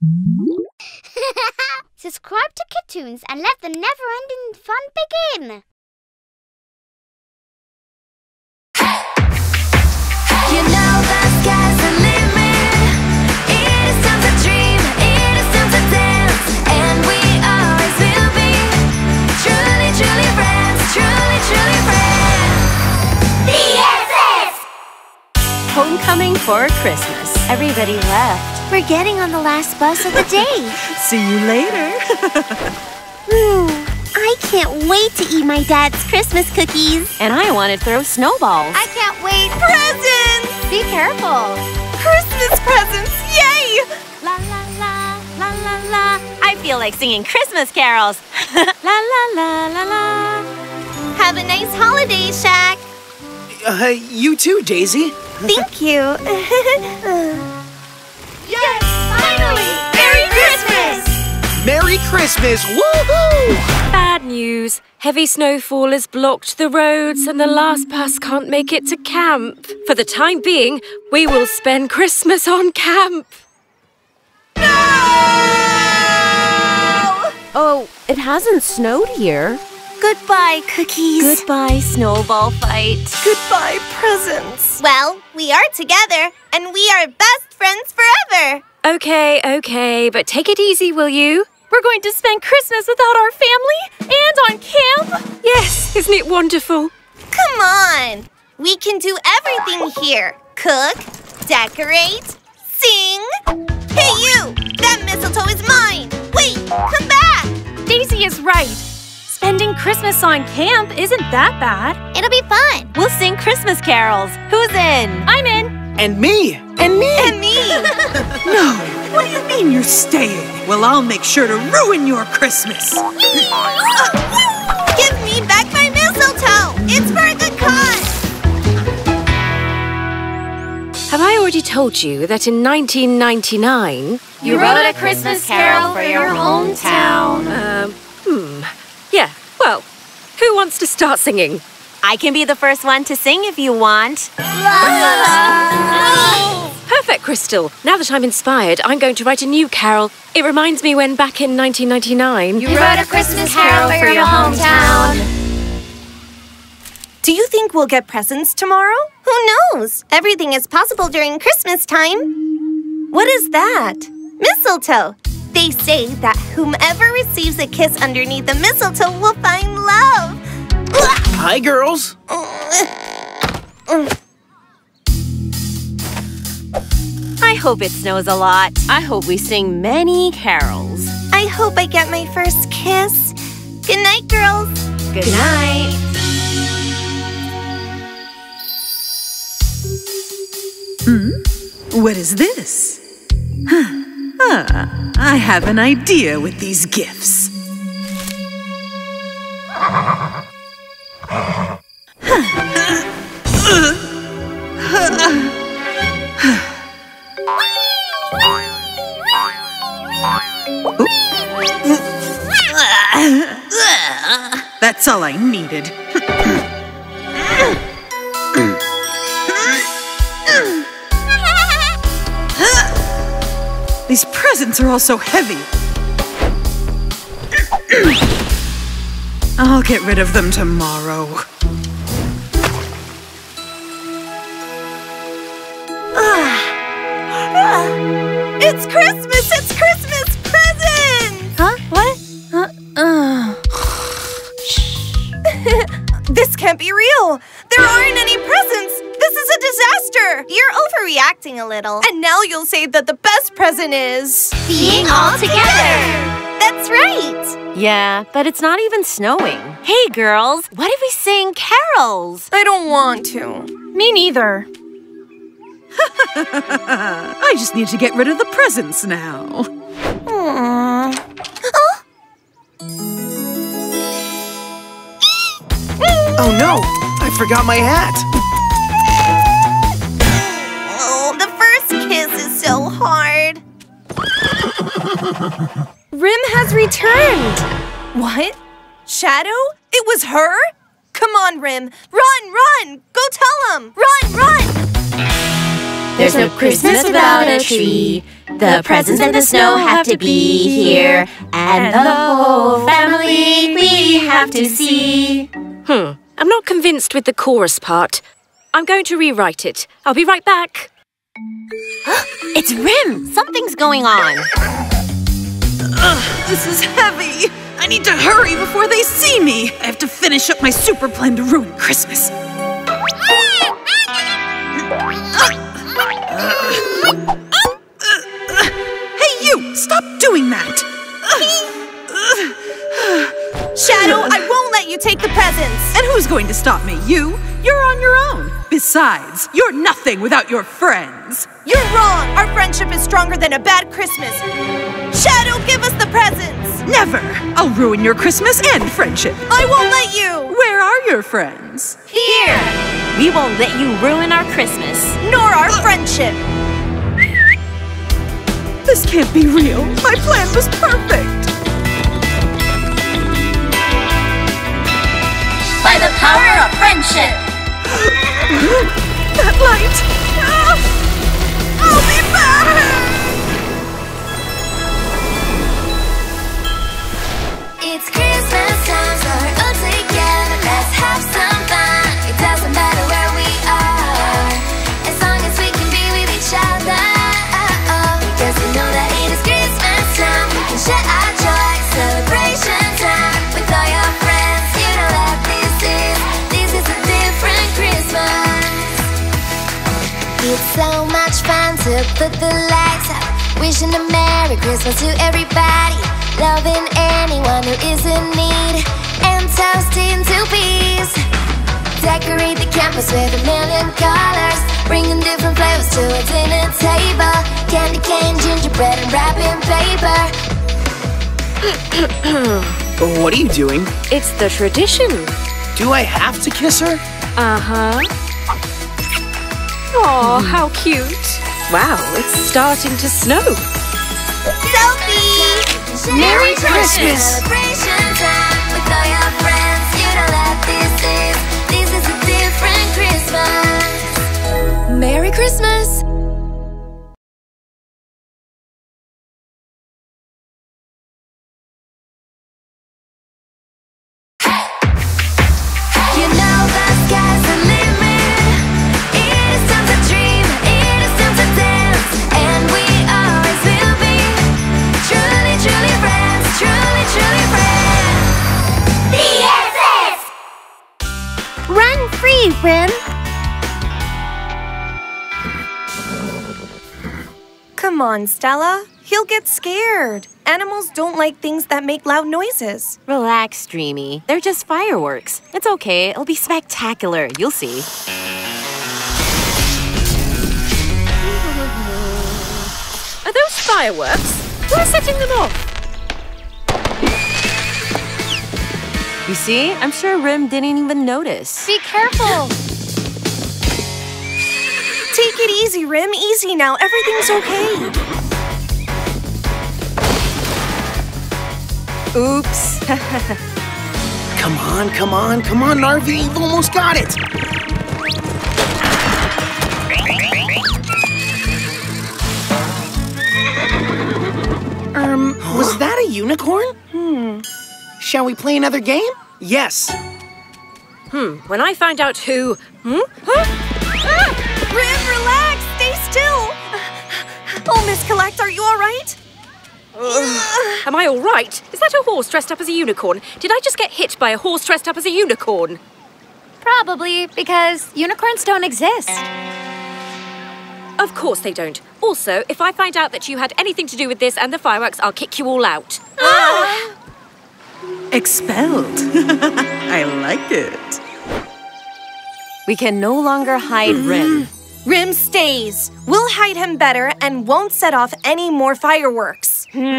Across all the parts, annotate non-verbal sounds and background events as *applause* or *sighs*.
*laughs* Subscribe to Kitoons and let the never-ending fun begin. You know the sky's the limit. It is time to dream. It is time to dance, and we always will be. Truly, truly friends. Truly, truly friends. BFFs. Homecoming for Christmas. Everybody left. We're getting on the last bus of the day. *laughs* See you later. *laughs* Hmm, I can't wait to eat my dad's Christmas cookies. And I want to throw snowballs. I can't wait. Presents. Be careful. Christmas presents. Yay! La la la, la la la. I feel like singing Christmas carols. *laughs* la la la la la. Have a nice holiday, Shaq. Uh, you too, Daisy. Thank you. Yes, finally! Merry Christmas! Merry Christmas! Woohoo! Bad news. Heavy snowfall has blocked the roads and the last bus can't make it to camp. For the time being, we will spend Christmas on camp. No! Oh, it hasn't snowed here. Goodbye, cookies. Goodbye, snowball fight. Goodbye, presents. Well, we are together, and we are best friends forever. Okay, okay, but take it easy, will you? We're going to spend Christmas without our family and on camp. Yes, isn't it wonderful? Come on. We can do everything here. Cook, decorate, sing. Hey, you! That mistletoe is mine. Wait, come back. Daisy is right. Spending Christmas on camp isn't that bad. It'll be fun. We'll sing Christmas carols. Who's in? I'm in. And me! And me! And me. *laughs* No! What do you mean you're staying? Well, I'll make sure to ruin your Christmas! Give me back my mistletoe. It's for a good cause. Have I already told you that in 1999, You wrote a Christmas carol for your hometown. um, hmm, yeah, well, who wants to start singing? I can be the first one to sing if you want. Perfect, Kristal. Now that I'm inspired, I'm going to write a new carol. It reminds me when back in 1999. You wrote a Christmas carol for your hometown. Do you think we'll get presents tomorrow? Who knows? Everything is possible during Christmas time. What is that? Mistletoe. They say that whomever receives a kiss underneath the mistletoe will find love. Hi, girls! I hope it snows a lot. I hope we sing many carols. I hope I get my first kiss. Good night, girls. Good night. Hmm? What is this? Huh. Ah, I have an idea with these gifts. That's all I needed. These presents are all so heavy. I'll get rid of them tomorrow. Little. And now you'll say that the best present is Being all together. That's right. yeah, but it's not even snowing. Hey, girls, what if we sing carols? I don't want to. Me neither. *laughs* I just need to get rid of the presents now. *gasps* Oh no! I forgot my hat! The first kiss is so hard. Rim has returned. What? Shadow? It was her? Come on, Rim. Run, run! Go tell him! Run, run! There's no Christmas without a tree. The presents in the snow have to be here, and the whole family we have to see. Hmm. I'm not convinced with the chorus part. I'm going to rewrite it. I'll be right back. It's Rim! Something's going on. This is heavy. I need to hurry before they see me. I have to finish up my super plan to ruin Christmas. Hey, you! Stop doing that! Shadow, I won't let you take the presents. And who's going to stop me? You? You're on your own. Besides, you're nothing without your friends. You're wrong. Our friendship is stronger than a bad Christmas. Shadow, give us the presents. Never! I'll ruin your Christmas and friendship. I won't let you. Where are your friends? Here! We won't let you ruin our Christmas. Nor our friendship. This can't be real. My plan *coughs* What are you doing? It's the tradition. Do I have to kiss her? Uh huh. Oh, how cute. Wow, it's starting to snow. Selfie! Merry Christmas. Celebration time on, Stella. He'll get scared. Animals don't like things that make loud noises. Relax, Dreamy. They're just fireworks. It's okay. It'll be spectacular. You'll see. Are those fireworks? Who's setting them off? You see? I'm sure Rim didn't even notice. Be careful. Take it easy, Rim. Easy now. Everything's okay. Oops. *laughs* Come on, come on, come on, Narvi. You've almost got it. Um, was that a unicorn? Hmm. Shall we play another game? Yes. Hmm, when I find out who. Hmm? Huh? Rim, relax. Stay still. Oh, Miss Collect, are you all right? Uh, am I all right? Is that a horse dressed up as a unicorn? Did I just get hit by a horse dressed up as a unicorn? Probably because unicorns don't exist. Of course they don't. Also, if I find out that you had anything to do with this and the fireworks, I'll kick you all out. *gasps* Expelled. *laughs* I like it. we can no longer hide Rim. *gasps* *laughs* Rim stays. We'll hide him better and won't set off any more fireworks. Hmm.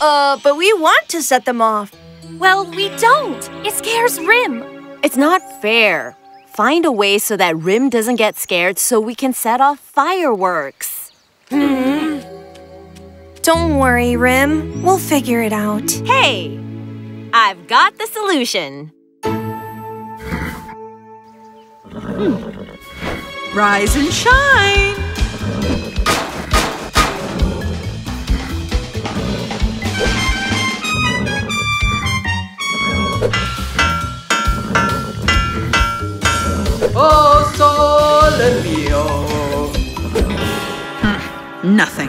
uh, but we want to set them off. Well, we don't. It scares Rim. It's not fair. Find a way so that Rim doesn't get scared so we can set off fireworks. Hmm. Don't worry, Rim. We'll figure it out. Hey, I've got the solution. Hmm. Rise and shine! Oh, sole mio! Hmm, nothing.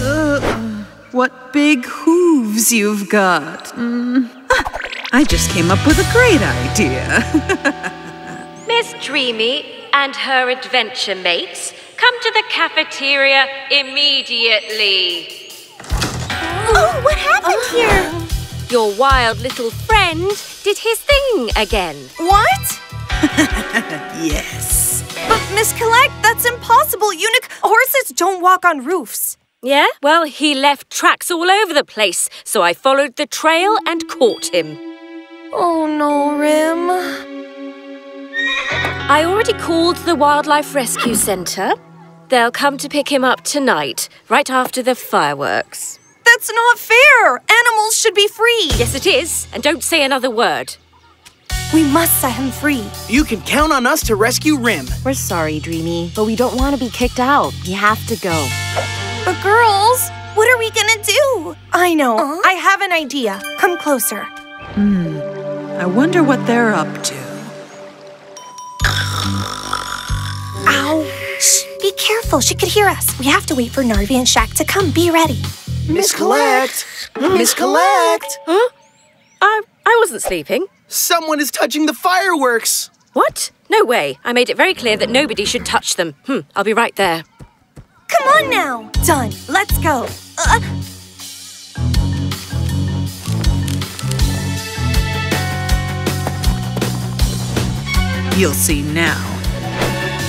Uh, what big hooves you've got. Mm. Ah, I just came up with a great idea. *laughs* Miss Dreamy and her adventure mates come to the cafeteria immediately. Oh, what happened here? Your wild little friend did his thing again. What? *laughs* yes. But Miss Collect, that's impossible. Eunuch horses don't walk on roofs. Yeah? Well, he left tracks all over the place, so I followed the trail and caught him. Oh no, Rim. I already called the Wildlife Rescue Centre. They'll come to pick him up tonight, right after the fireworks. That's not fair. Animals should be free. Yes, it is, and don't say another word. We must set him free. You can count on us to rescue Rim. We're sorry, Dreamy, but we don't want to be kicked out. We have to go. But girls, what are we gonna do? I know. I have an idea. Come closer. Hmm. I wonder what they're up to. Ow. Shh, be careful. She could hear us. We have to wait for Narvi and Shaq to come. Be ready. Miss Collect! Miss Collect! Huh? I, I wasn't sleeping. Someone is touching the fireworks! What? No way. I made it very clear that nobody should touch them. Hmm, I'll be right there. Come on now. Done. Let's go. Uh, You'll see now.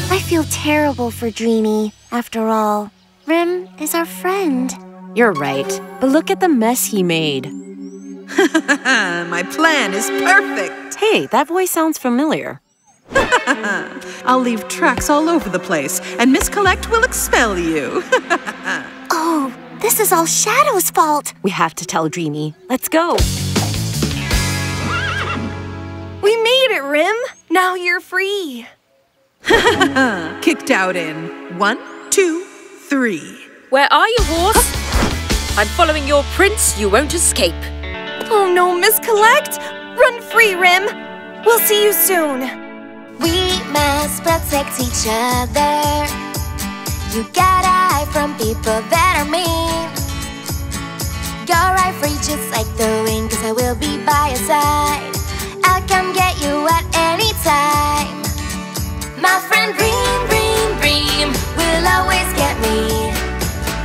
I feel terrible for Dreamy. After all, Rim is our friend. You're right, but look at the mess he made. *laughs* My plan is perfect. Hey, that voice sounds familiar. *laughs* I'll leave tracks all over the place, and Miss Collect will expel you. *laughs* Oh, this is all Shadow's fault. We have to tell Dreamy. Let's go. It, Rim. Now you're free. *laughs* Kicked out in one, two, three. Where are you, horse? I'm following your prince. You won't escape. Oh no, Miss Collect. Run free, Rim. We'll see you soon. We must protect each other. You gotta hide from people that are mean. You're right free just like the wind, cause I will be by your side. I'll come get you at any time. My friend Dream, Dream, Dream will always get me.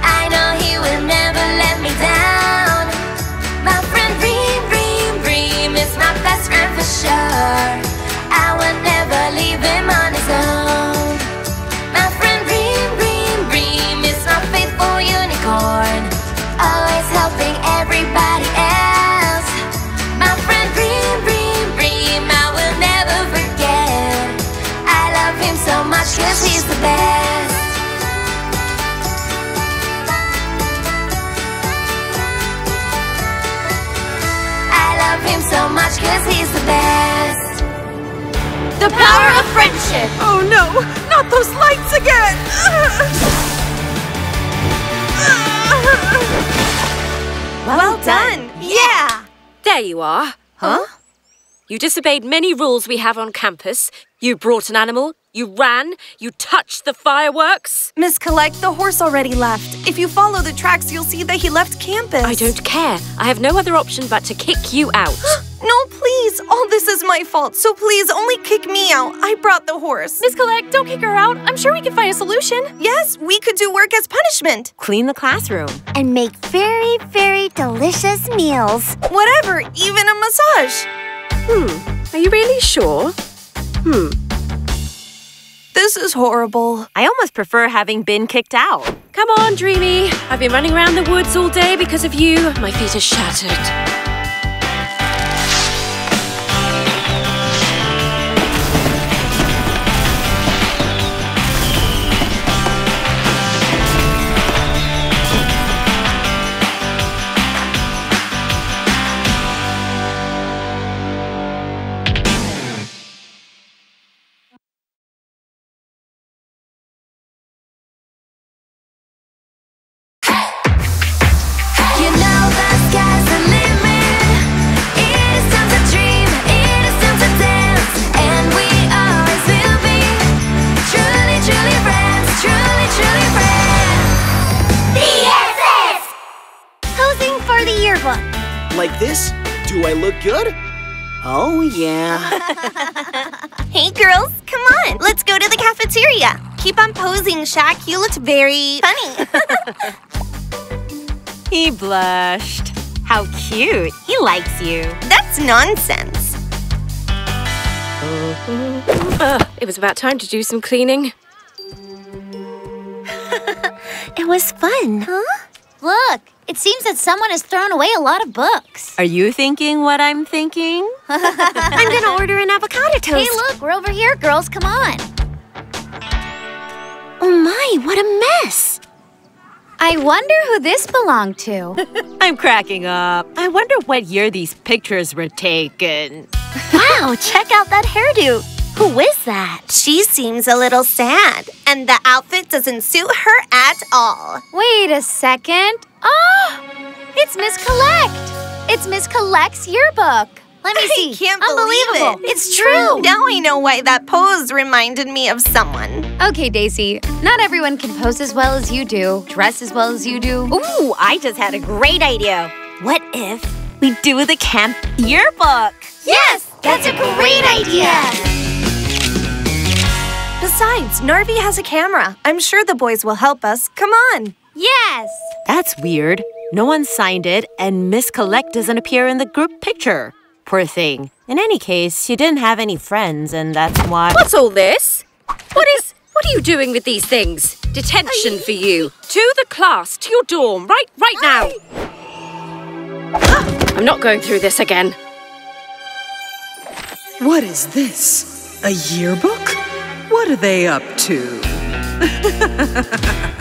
I know he will never let me down. My friend Dream, Dream, Dream is my best friend for sure. The power of friendship. Oh no, not those lights again! Well, done. Yeah. There you are. Huh? You disobeyed many rules we have on campus. You brought an animal, you ran, you touched the fireworks. Miss Collect, the horse already left. If you follow the tracks, you'll see that he left campus. I don't care. I have no other option but to kick you out. *gasps* No, please. All this is my fault, so please only kick me out. I brought the horse. Miss Collect, don't kick her out. I'm sure we can find a solution. Yes, we could do work as punishment. Clean the classroom. And make very, very delicious meals. Whatever, even a massage. Hmm, are you really sure? This is horrible. I almost prefer having been kicked out. Come on, Dreamy. I've been running around the woods all day because of you. My feet are shattered. This? Do I look good? Oh, yeah. *laughs* Hey, girls, come on. Let's go to the cafeteria. Keep on posing, Shaq. You looked very funny. *laughs* He blushed. How cute. He likes you. That's nonsense. Ugh, *laughs* it was about time to do some cleaning. It was fun. Huh? Look, it seems that someone has thrown away a lot of books. Are you thinking what I'm thinking? *laughs* I'm gonna order an avocado toast. Hey, look, we're over here, girls. Come on. Oh my, what a mess. I wonder who this belonged to. *laughs* I'm cracking up. I wonder what year these pictures were taken. *laughs* Wow, check out that hairdo. Who is that? She seems a little sad, and the outfit doesn't suit her at all. Wait a second. Oh, it's Miss Collect. It's Miss Collect's yearbook. Let me see. I can't Unbelievable. believe it. It's true. Now I know why that pose reminded me of someone. Okay, Daisy. Not everyone can pose as well as you do, dress as well as you do. Ooh, I just had a great idea. What if we do the camp yearbook? Yes, that's a great idea. Besides, Narvi has a camera. I'm sure the boys will help us. Come on. Yes. That's weird. No one signed it, and Miss Collect doesn't appear in the group picture. Poor thing. In any case, she didn't have any friends, and that's why. What's all this? What is. What are you doing with these things? Detention for you. To the class, to your dorm, right, right now. *gasps* I'm not going through this again. What is this? A yearbook? What are they up to? *laughs*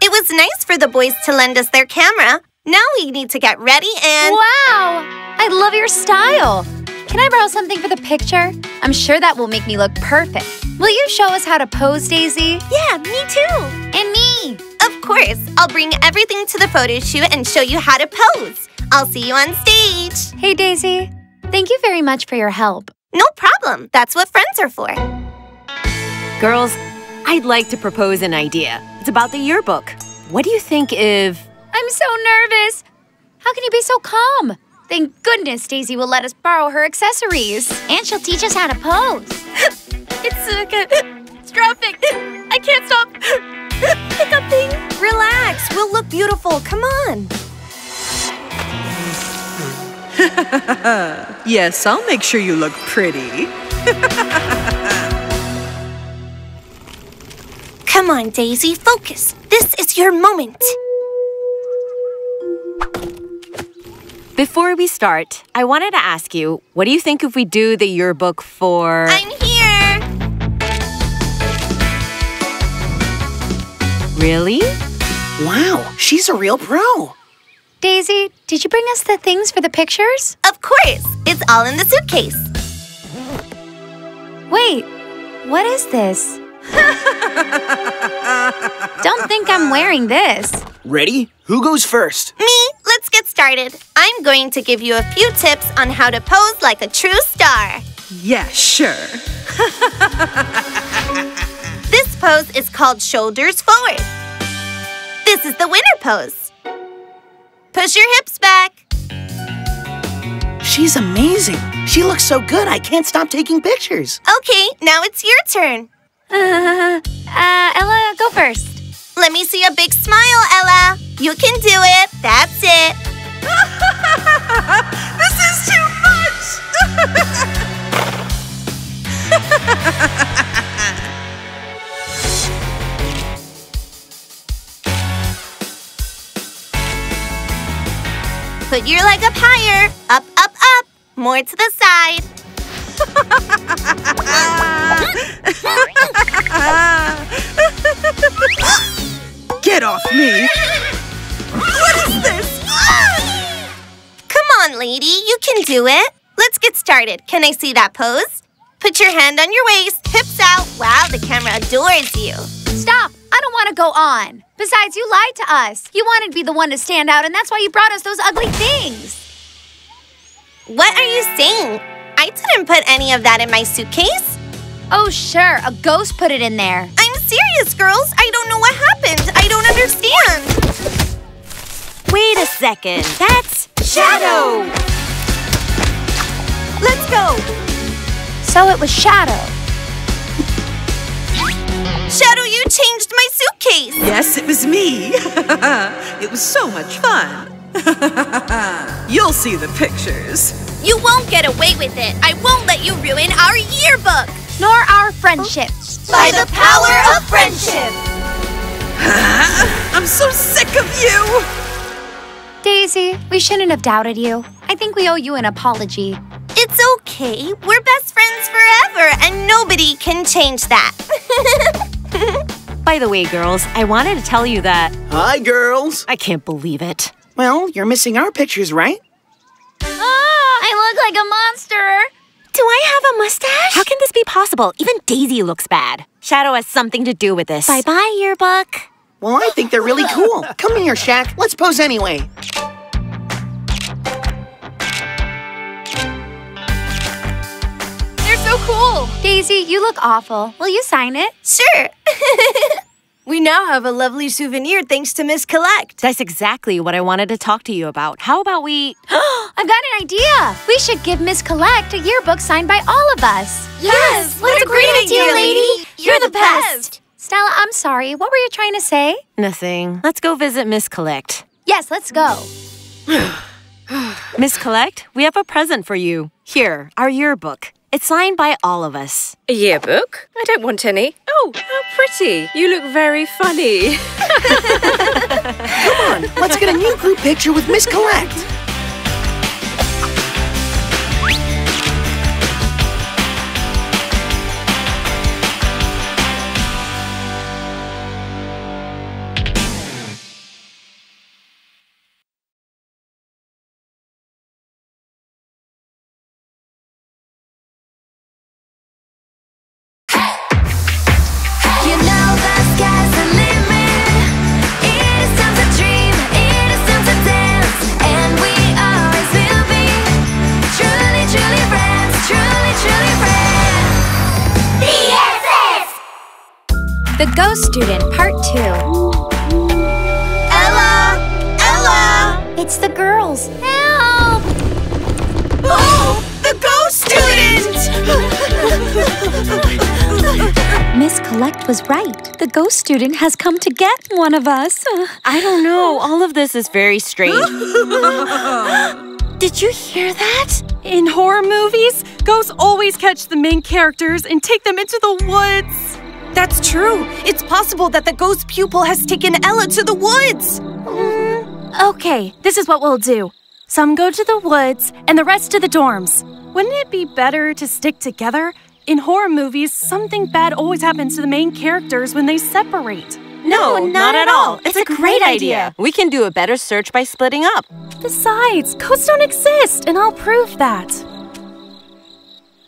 It was nice for the boys to lend us their camera. Now we need to get ready and. Wow. I love your style. Can I borrow something for the picture? I'm sure that will make me look perfect. Will you show us how to pose, Daisy? Yeah, me too. And me. Of course, I'll bring everything to the photo shoot and show you how to pose. I'll see you on stage. Hey, Daisy. Thank you very much for your help. No problem. That's what friends are for. Girls, I'd like to propose an idea. It's about the yearbook. What do you think if. I'm so nervous. How can you be so calm? Thank goodness Daisy will let us borrow her accessories. And she'll teach us how to pose. *laughs* It's uh, dropping. I can't stop hiccuping. Relax. We'll look beautiful. Come on. *laughs* Yes, I'll make sure you look pretty. *laughs* Come on, Daisy. Focus. This is your moment. Before we start, I wanted to ask you what do you think if we do the yearbook for. I'm here. Really? Wow, she's a real pro. Daisy, did you bring us the things for the pictures? Of course. It's all in the suitcase. Wait, what is this? *laughs* Don't think I'm wearing this. Ready? Who goes first? Me, let's get started. I'm going to give you a few tips on how to pose like a true star. Yeah, sure. *laughs* This pose is called shoulders forward. This is the winner pose. Push your hips back. She's amazing. She looks so good, I can't stop taking pictures. Okay, now it's your turn. Uh, uh, Ella, go first. Let me see a big smile, Ella. You can do it. That's it. *laughs* This is too much! Put your leg up higher. Up, up, up. More to the side. *laughs* Get off me! What is this? Come on, lady. You can do it. Let's get started. Can I see that pose? Put your hand on your waist, hips out. Wow, the camera adores you. Stop! I don't want to go on. Besides, you lied to us. You wanted to be the one to stand out, and that's why you brought us those ugly things. What are you saying? I didn't put any of that in my suitcase. Oh, sure, a ghost put it in there. I'm serious, girls. I don't know what happened. I don't understand. Wait a second. That's Shadow! Let's go! So it was Shadow. Shadow, you changed my suitcase! Yes, it was me. *laughs* it was so much fun. *laughs* You'll see the pictures. You won't get away with it! I won't let you ruin our yearbook! Nor our friendship. By the power of friendship! *laughs* I'm so sick of you. Daisy, we shouldn't have doubted you. I think we owe you an apology. It's okay. We're best friends forever, and nobody can change that. *laughs* By the way, girls, I wanted to tell you that Hi, girls. I can't believe it. Well, you're missing our pictures, right? Oh, I look like a monster. Do I have a mustache? How can this be possible? Even Daisy looks bad. Shadow has something to do with this. Bye bye, yearbook. Well, I think they're really cool. Come in here, Shaq. Let's pose anyway. They're so cool. Daisy, you look awful. Will you sign it? sure. *laughs* we now have a lovely souvenir thanks to Miss Collect. That's exactly what I wanted to talk to you about. How about we. *gasps* I've got an idea. We should give Miss Collect a yearbook signed by all of us. Yes, what a great idea, lady. You're the best. Stella, I'm sorry. What were you trying to say? Nothing. Let's go visit Miss Collect. Yes, let's go. *sighs* Miss Collect, we have a present for you. Here, our yearbook. It's signed by all of us. A yearbook? I don't want any. Oh, how pretty. You look very funny. *laughs* Come on, let's get a new group picture with Miss Collect. 2. Ella! Ella! It's the girls. Help! Oh, the ghost student! *laughs* Miss Collect was right. The Ghost Student has come to get one of us. I don't know. All of this is very strange. *laughs* Did you hear that? In horror movies, ghosts always catch the main characters and take them into the woods. That's true. It's possible that the ghost pupil has taken Ella to the woods. Okay, this is what we'll do. Some go to the woods and the rest to the dorms. Wouldn't it be better to stick together? In horror movies, something bad always happens to the main characters when they separate. No, not, at all. It's, a great idea. We can do a better search by splitting up. Besides, ghosts don't exist, and I'll prove that.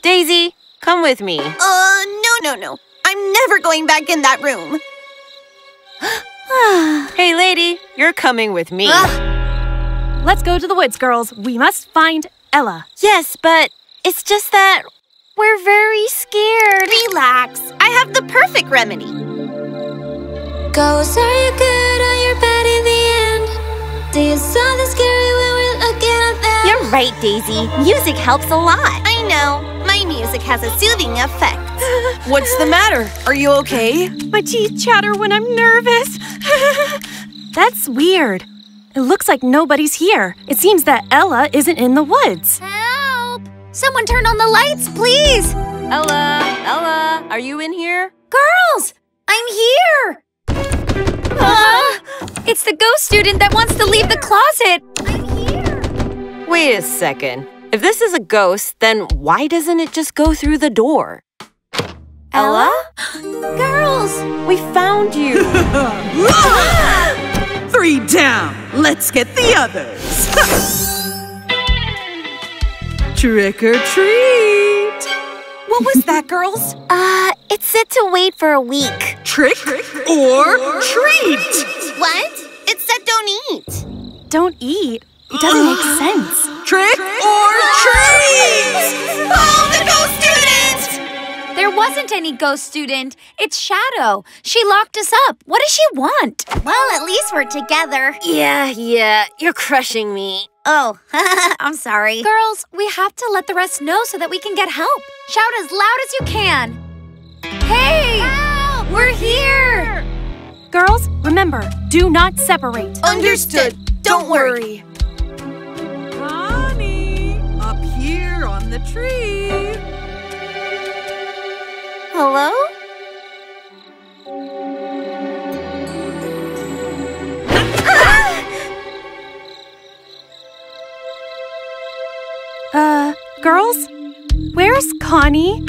Daisy, come with me. Uh, no, no, no. I'm never going back in that room. *sighs* Hey, lady, you're coming with me. Let's go to the woods, girls. We must find Ella. Yes, but it's just that we're very scared. Relax. I have the perfect remedy. Ghosts, are you good or you're bad in the end? Do you sound as scary when we're looking at them? You're right, Daisy. Music helps a lot. I know. My music has a soothing effect. What's the matter? Are you okay? My teeth chatter when I'm nervous. *laughs* That's weird. It looks like nobody's here. It seems that Ella isn't in the woods. Help! Someone turn on the lights, please! Ella, Ella, are you in here? Girls! I'm here! Ah, it's the ghost student that wants to leave the closet. I'm here. Wait a second. If this is a ghost, then why doesn't it just go through the door? Ella? Girls! We found you. *laughs* *laughs* Three down. Let's get the others. *laughs* Trick or treat. What was that, girls? Uh, it's set to wait for a week. Trick or treat. What? It said don't eat. Don't eat. It doesn't make *gasps* sense. Trick or treat. Oh, the ghost student! There wasn't any ghost student. It's Shadow. She locked us up. What does she want? Well, at least we're together. yeah, yeah, you're crushing me. Oh, *laughs* I'm sorry. Girls, we have to let the rest know so that we can get help. Shout as loud as you can. Hey! We're here! Girls, remember, do not separate. Understood. Don't worry. Coney, up here on the tree. Hello? *gasps* Uh, girls? Where's Coney?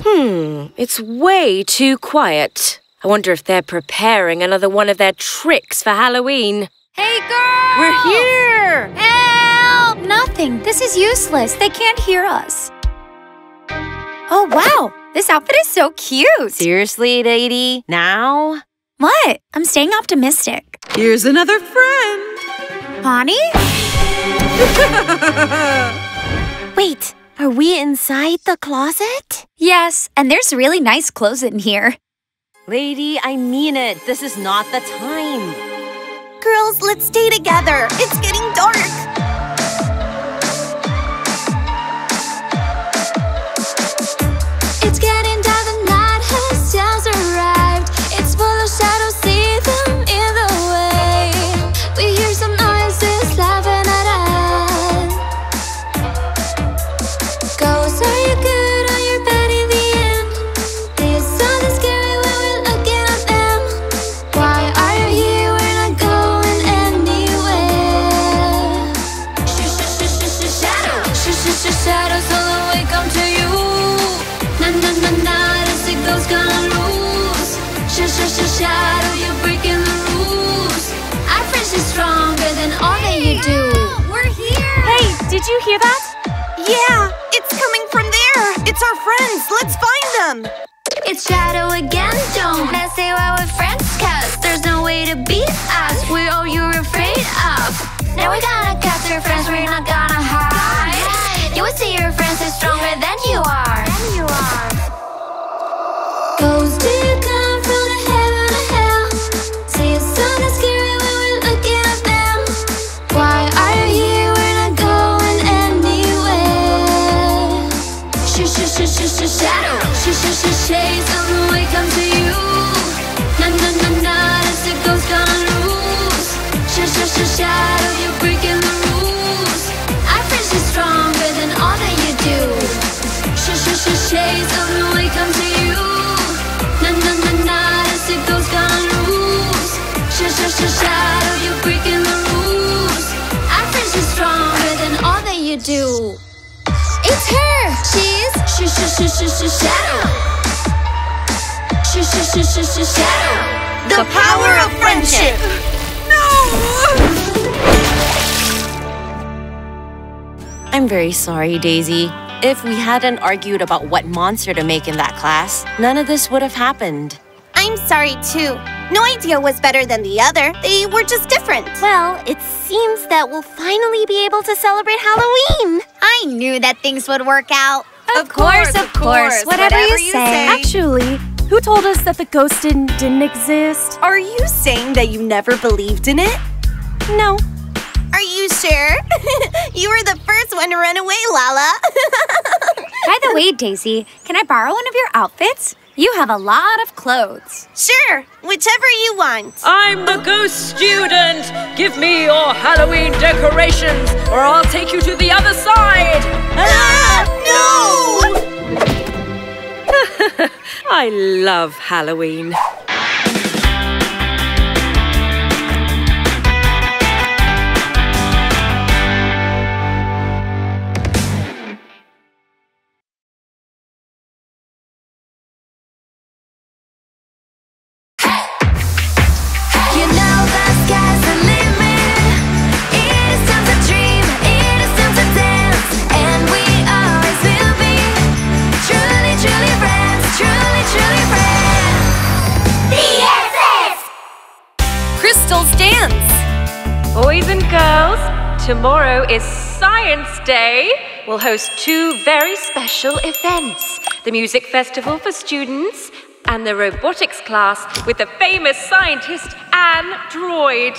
Hmm, it's way too quiet. I wonder if they're preparing another one of their tricks for Halloween. Hey, girls! We're here! Help! Nothing. This is useless. They can't hear us. Oh, wow. This outfit is so cute. Seriously, lady? Now? What? I'm staying optimistic. Here's another friend. Coney? *laughs* Wait, are we inside the closet? Yes, and there's really nice clothes in here. Lady, I mean it. This is not the time. Girls, let's stay together. It's getting dark. Has did you hear that? Yeah, it's coming from there. It's our friends. Let's find them. It's Shadow again, don't mess around with friends Cause there's no way to beat us, we're all you're afraid of Now we're gonna catch our friends, we're not gonna hide You will see your friends are stronger than you are Ghosts, do you come sh sh shades on the way come to you. Na na na na, as it goes gonna lose. Sh sh sh shadow, you're breaking the rules. Our friendship's stronger than all that you do. It's her. She's sh sh sh sh sh shadow. Sh sh sh sh sh shadow. The power of friendship. I'm very sorry, Daisy. If we hadn't argued about what monster to make in that class, none of this would have happened. I'm sorry too. No idea was better than the other. They were just different. Well, it seems that we'll finally be able to celebrate Halloween. I knew that things would work out. Of course, of course. Whatever, you, say. Actually, who told us that the ghost didn't, didn't exist? Are you saying that you never believed in it? No. Are you sure? *laughs* you were the first one to run away, Lala. *laughs* By the way, Daisy, can I borrow one of your outfits? You have a lot of clothes. sure, whichever you want. I'm the ghost student! Give me your Halloween decorations, or I'll take you to the other side! Ah, no! *laughs* I love Halloween. Kristal's Dance! Boys and girls, tomorrow is Science Day. We'll host two very special events the music festival for students and the robotics class with the famous scientist Anne Droid.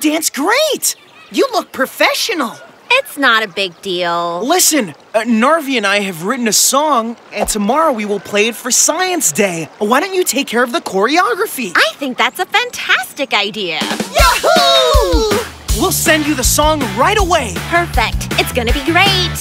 Dance great! You look professional! It's not a big deal. Listen, uh, Narvi and I have written a song, and tomorrow we will play it for Science Day. Why don't you take care of the choreography? I think that's a fantastic idea. Yahoo! We'll send you the song right away. Perfect. It's gonna be great.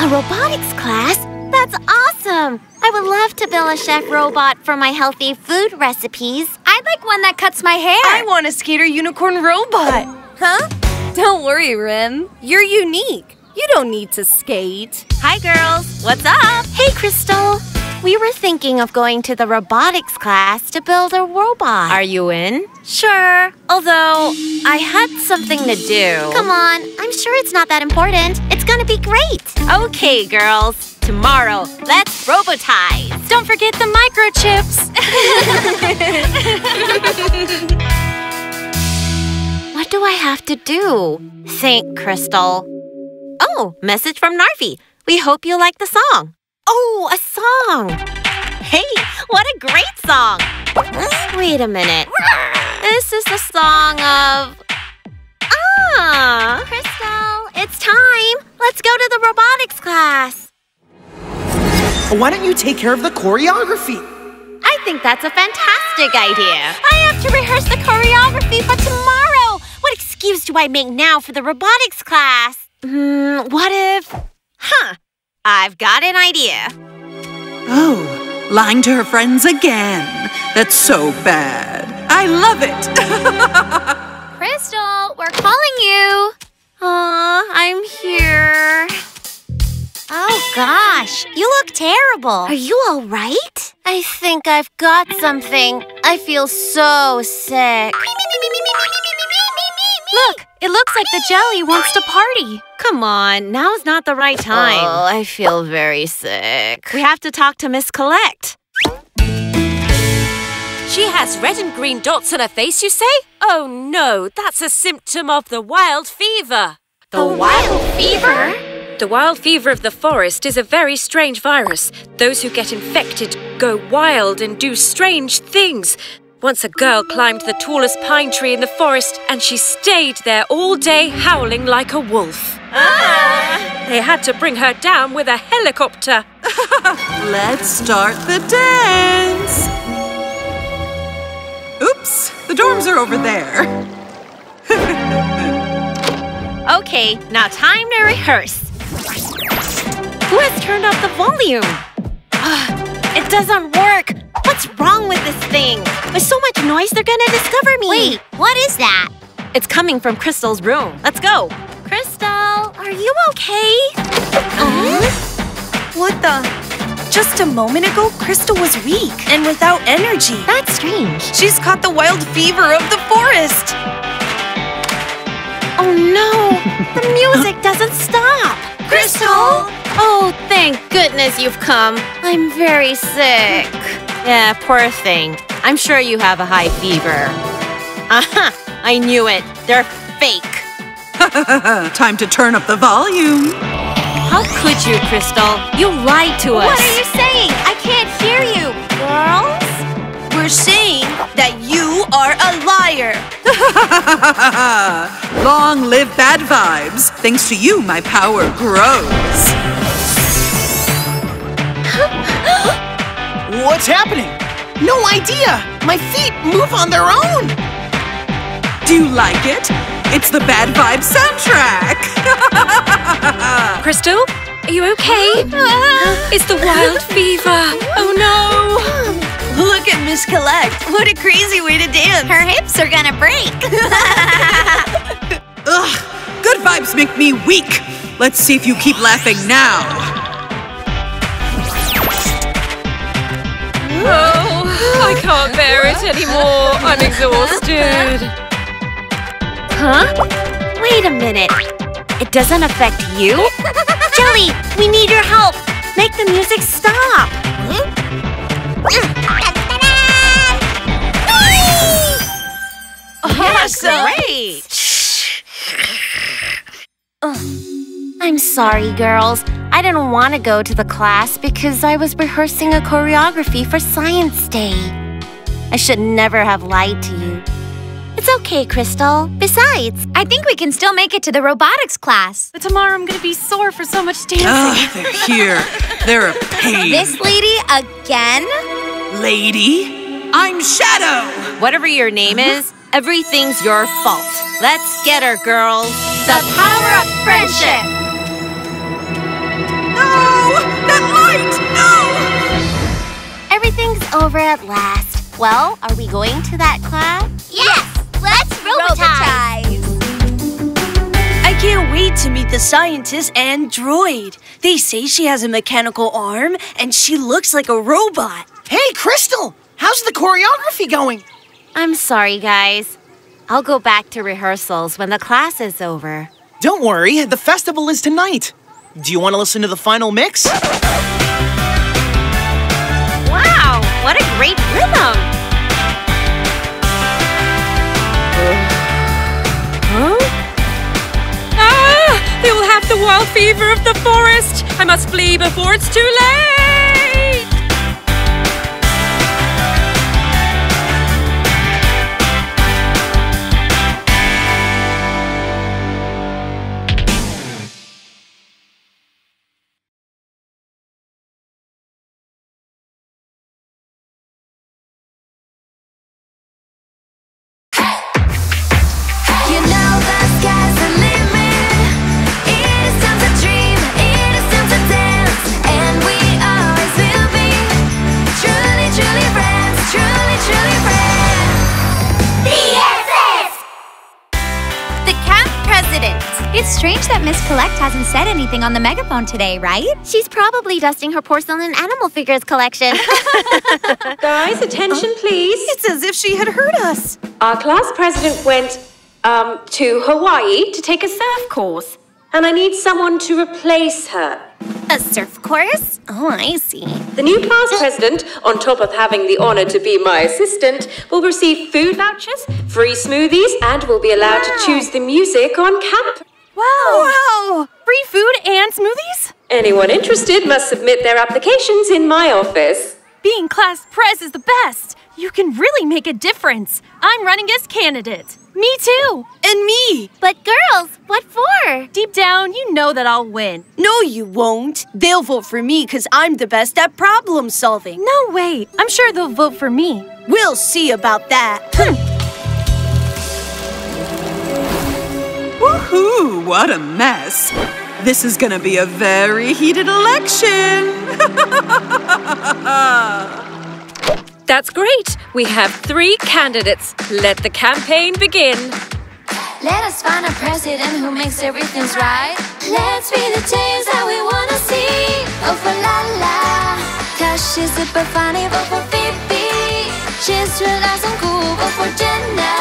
A robotics class? That's awesome! I would love to build a chef robot for my healthy food recipes. I'd like one that cuts my hair. I want a skater unicorn robot. Huh? Don't worry, Rim. You're unique. You don't need to skate. Hi, girls. What's up? Hey, Kristal. We were thinking of going to the robotics class to build a robot. Are you in? Sure. Although, I had something to do. Come on, I'm sure it's not that important. It's gonna be great. Okay, girls. Tomorrow, let's robotize. Don't forget the microchips. *laughs* What do I have to do? Think, Kristal. Oh, message from Narvi. We hope you like the song. Oh, a song. Hey, what a great song. Wait a minute. This is the song of. Ah, Kristal, it's time. Let's go to the robotics class. Why don't you take care of the choreography? I think that's a fantastic idea. I have to rehearse the choreography for tomorrow. What excuse do I make now for the robotics class? Hmm, what if. Huh, I've got an idea. Oh, lying to her friends again. That's so bad. I love it. Kristal, we're calling you. Aw, I'm here. Oh gosh, you look terrible. Are you all right? I think I've got something. I feel so sick. Look, it looks like the jelly wants to party. Come on, now's not the right time. Oh, I feel very sick. We have to talk to Miss Collect. She has red and green dots on her face, you say? Oh no, that's a symptom of the wild fever. The wild fever? The wild fever of the forest is a very strange virus. Those who get infected go wild and do strange things. Once a girl climbed the tallest pine tree in the forest and she stayed there all day howling like a wolf. Ah! They had to bring her down with a helicopter. *laughs* Let's start the dance. Oops, the dorms are over there. *laughs* Okay, now time to rehearse. Who has turned up the volume? It doesn't work. What's wrong with this thing? With so much noise, they're gonna discover me. Wait, what is that? It's coming from Kristal's room. Let's go. Kristal, are you okay? What the? Just a moment ago, Kristal was weak and without energy. That's strange. She's caught the wild fever of the forest. Oh no! The music doesn't stop! Kristal! Oh, thank goodness you've come. I'm very sick. Yeah, poor thing. I'm sure you have a high fever. Aha! I knew it. They're fake. *laughs* Time to turn up the volume. How could you, Kristal? You lied to us. What are you saying? I can't hear you. Girls? We're saying that you are a liar. *laughs* Long live bad vibes. Thanks to you, my power grows. *gasps* What's happening? No idea! My feet move on their own! Do you like it? It's the Bad Vibe soundtrack. *laughs* Kristal, are you okay? *laughs* it's the wild fever. Oh no! *laughs* Look at Miss Collect. What a crazy way to dance. Her hips are gonna break. Ugh, good vibes make me weak. Let's see if you keep laughing now. Oh, I can't bear it anymore. I'm exhausted. Huh? Wait a minute. It doesn't affect you? Jelly, we need your help. Make the music stop. Oh, awesome. Great. Oh. I'm sorry, girls. I didn't want to go to the class because I was rehearsing a choreography for Science Day. I should never have lied to you. It's It's okay, Kristal. Besides, I think we can still make it to the robotics class. But tomorrow I'm gonna be sore for so much dancing. Ugh, they're here. They're a pain. This lady again? lady, I'm Shadow. whatever your name is, everything's your fault. Let's get her, girls. The power of friendship. Over at last. Well, are we going to that class? Yes! Let's robotize! I can't wait to meet the scientist Anne Droid. They say she has a mechanical arm and she looks like a robot. Hey, Kristal! How's the choreography going? I'm sorry, guys. I'll go back to rehearsals when the class is over. Don't worry, the festival is tonight. Do you want to listen to the final mix? What a great rhythm! Ah! They will have the wild fever of the forest. I must flee before it's too late. Anything on the megaphone today, right? She's probably dusting her porcelain animal figures collection. *laughs* Guys, attention, please. It's as if she had heard us. Our class president went um, to Hawaii to take a surf course, and I need someone to replace her. A surf course? Oh, I see. The new class president, on top of having the honor to be my assistant, will receive food vouchers, free smoothies, and will be allowed to choose the music on camp. Wow! Wow! Free food and smoothies? Anyone interested must submit their applications in my office. Being class prez is the best. You can really make a difference. I'm running as candidate. Me too. And me. But girls, what for? Deep down, you know that I'll win. No, you won't. They'll vote for me because I'm the best at problem solving. No way. I'm sure they'll vote for me. We'll see about that. *laughs* Woohoo! What a mess. This is gonna be a very heated election. *laughs* That's great. We have three candidates. Let the campaign begin. Let us find a president who makes everything's right. Let's be the change that we wanna see. Oh, for la la. Cause she's super funny, vote for Phoebe. She's relaxed and cool, vote for Jenna.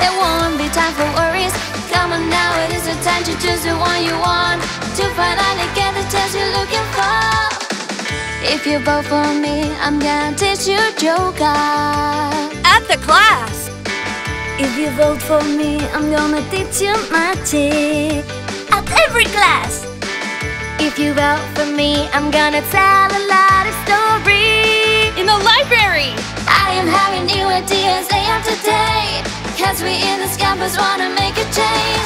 There won't be time for worries. Come on now, it is the time to choose the one you want. To finally get the chance you're looking for. If you vote for me, I'm gonna teach you yoga. At the class. If you vote for me, I'm gonna teach you magic at every class. If you vote for me, I'm gonna tell a lot of stories In the library! I am having new ideas day after day. Cause we in this campus wanna make a change.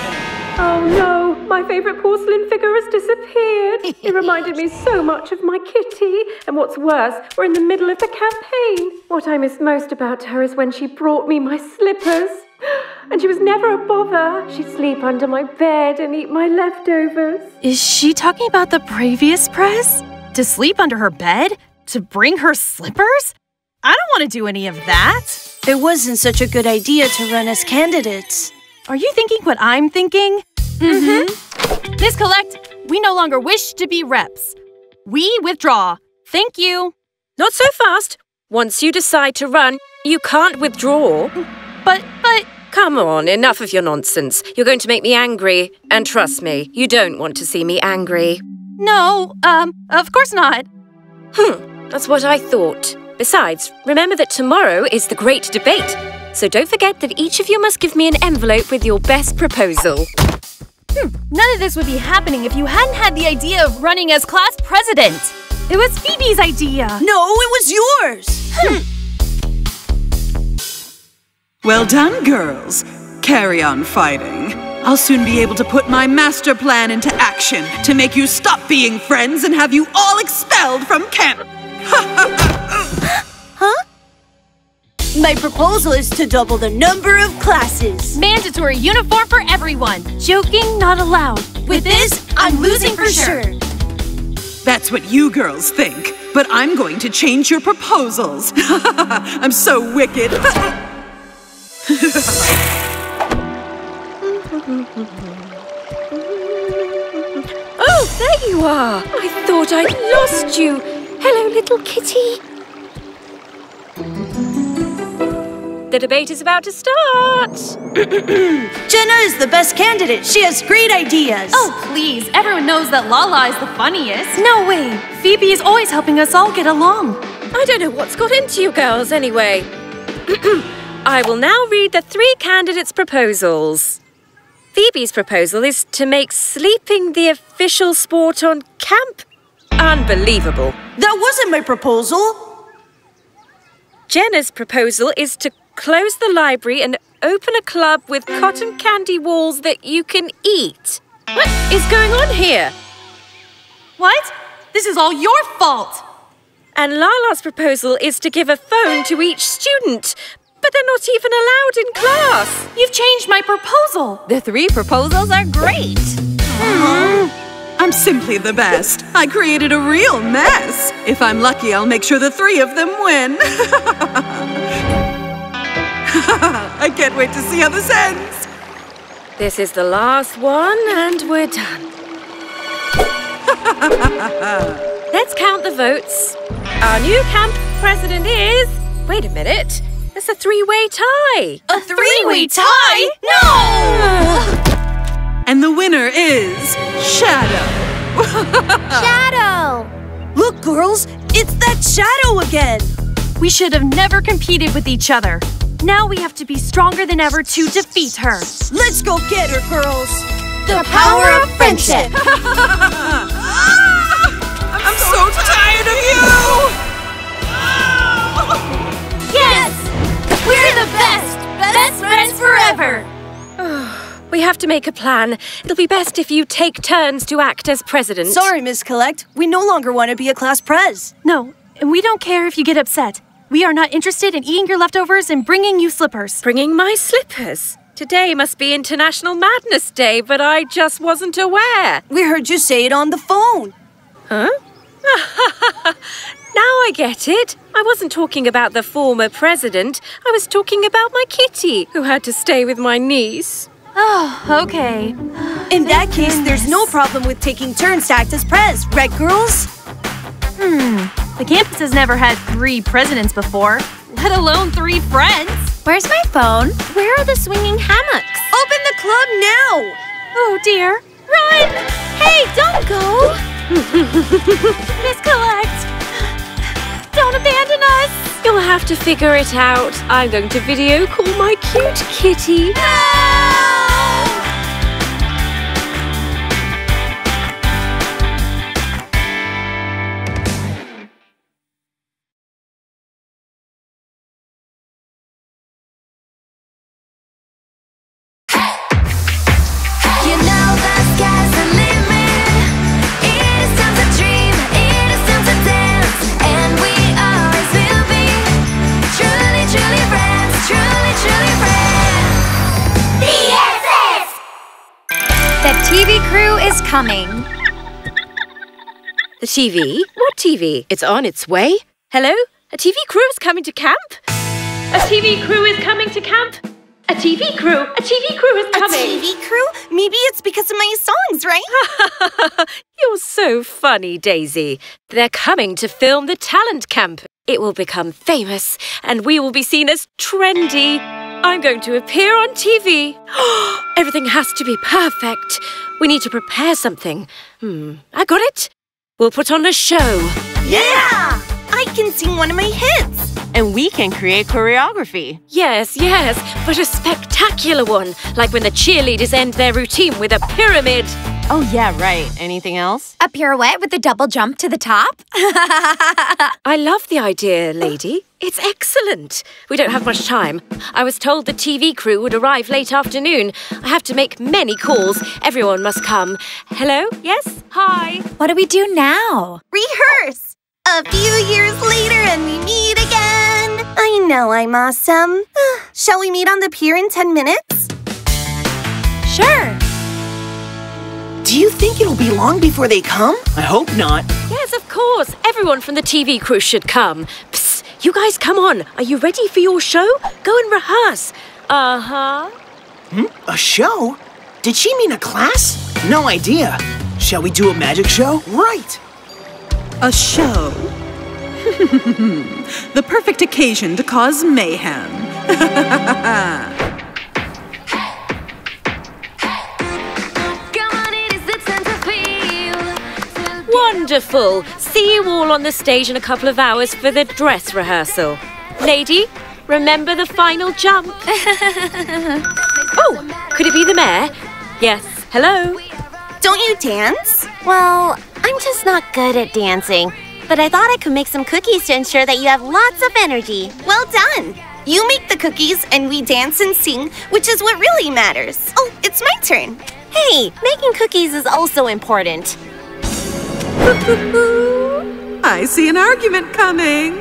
*laughs* Oh no, my favorite porcelain figure has disappeared. It reminded me so much of my kitty. And what's worse, we're in the middle of the campaign. What I miss most about her is when she brought me my slippers. *gasps* And she was never a bother. She'd sleep under my bed and eat my leftovers. Is she talking about the previous press? To sleep under her bed? To bring her slippers? I don't want to do any of that. It wasn't such a good idea to run as candidates. Are you thinking what I'm thinking? Mm-hmm. Miss Collect, we no longer wish to be reps. We withdraw. Thank you. Not so fast. Once you decide to run, you can't withdraw. But, but, Come on, enough of your nonsense. You're going to make me angry. And trust me, you don't want to see me angry. no, um, of course not. Hmm, that's what I thought. Besides, remember that tomorrow is the great debate. So don't forget that each of you must give me an envelope with your best proposal. Hmm, none of this would be happening if you hadn't had the idea of running as class president. It was Phoebe's idea. No, it was yours. Hmm. Well done, girls. Carry on fighting. I'll soon be able to put my master plan into action to make you stop being friends and have you all expelled from camp. My proposal is to double the number of classes. Mandatory uniform for everyone. Joking not allowed. With this, I'm losing for sure. That's what you girls think. But I'm going to change your proposals. *laughs* I'm so wicked. *laughs* Oh, there you are. I thought I'd lost you. Hello, little kitty. The debate is about to start. *clears throat* Jenna is the best candidate. She has great ideas. Oh, please. Everyone knows that Lala is the funniest. No way. Phoebe is always helping us all get along. I don't know what's got into you girls anyway. *clears throat* I will now read the three candidates' proposals. Phoebe's proposal is to make sleeping the official sport on camp unbelievable. That wasn't my proposal. Jenna's proposal is to close the library and open a club with cotton candy walls that you can eat. What is going on here? What? This is all your fault. And Lala's proposal is to give a phone to each student, but they're not even allowed in class. You've changed my proposal. The three proposals are great. Uh-huh. I'm simply the best. I created a real mess. If I'm lucky, I'll make sure the three of them win. *laughs* I can't wait to see how this ends. This is the last one, and we're done. *laughs* Let's count the votes. Our new camp president is. Wait a minute. It's a three way tie. A three-way tie? No! *laughs* And the winner is Shadow. Shadow! Look, girls, it's that shadow again. We should have never competed with each other. Now we have to be stronger than ever to defeat her. Let's go get her, girls. The power of friendship! *laughs* I'm so tired of you! Yes! We're the best! Best friends forever! We have to make a plan. It'll be best if you take turns to act as president. Sorry, Miss Collect. We no longer want to be a class prez. No, and we don't care if you get upset. We are not interested in eating your leftovers and bringing you slippers. Bringing my slippers. Today must be International Madness Day, but I just wasn't aware. We heard you say it on the phone. Huh? *laughs* now I get it. I wasn't talking about the former president. I was talking about my kitty, who had to stay with my niece. Oh, okay. In that case, there's no problem with taking turns to act as prez, right, girls? Hmm. The campus has never had three presidents before, let alone three friends. Where's my phone? Where are the swinging hammocks? Open the club now! Oh dear. Run! Hey, don't go! *laughs* Miss Collect! Don't abandon! You'll have to figure it out. I'm going to video call my cute kitty. The TV? What TV? It's on its way. Hello? A TV crew is coming to camp? A TV crew is coming to camp? A TV crew? A TV crew is coming! A. TV crew? Maybe it's because of my songs, right? *laughs* You're so funny, Daisy. They're coming to film the talent camp. It will become famous, and we will be seen as trendy. I'm going to appear on TV. *gasps* Everything has to be perfect. We need to prepare something. Hmm, I got it. We'll put on a show. Yeah! I can sing one of my hits. And we can create choreography. Yes, yes, but a spectacular one, like when the cheerleaders end their routine with a pyramid. Oh, yeah, right. Anything else? A pirouette with a double jump to the top? *laughs* I love the idea, Lady. It's excellent. We don't have much time. I was told the TV crew would arrive late afternoon. I have to make many calls. Everyone must come. Hello? Yes? Hi. What do we do now? Rehearse! A few years later and we meet again. I know I'm awesome. *sighs* Shall we meet on the pier in 10 minutes? Sure. Do you think it'll be long before they come? I hope not. Yes, of course. Everyone from the TV crew should come. Psst, you guys come on. Are you ready for your show? Go and rehearse. Uh huh. Hmm? A show? Did she mean a class? No idea. Shall we do a magic show? Right. A show. *laughs* the perfect occasion to cause mayhem. *laughs* Wonderful. See you all on the stage in a couple of hours for the dress rehearsal. Lady, remember the final jump. *laughs* oh, could it be the mayor? Yes. Hello. Don't you dance? Well, I'm just not good at dancing. But I thought I could make some cookies to ensure that you have lots of energy. Well done. You make the cookies and we dance and sing, which is what really matters. Oh, it's my turn. Hey, making cookies is also important. *laughs* I see an argument coming.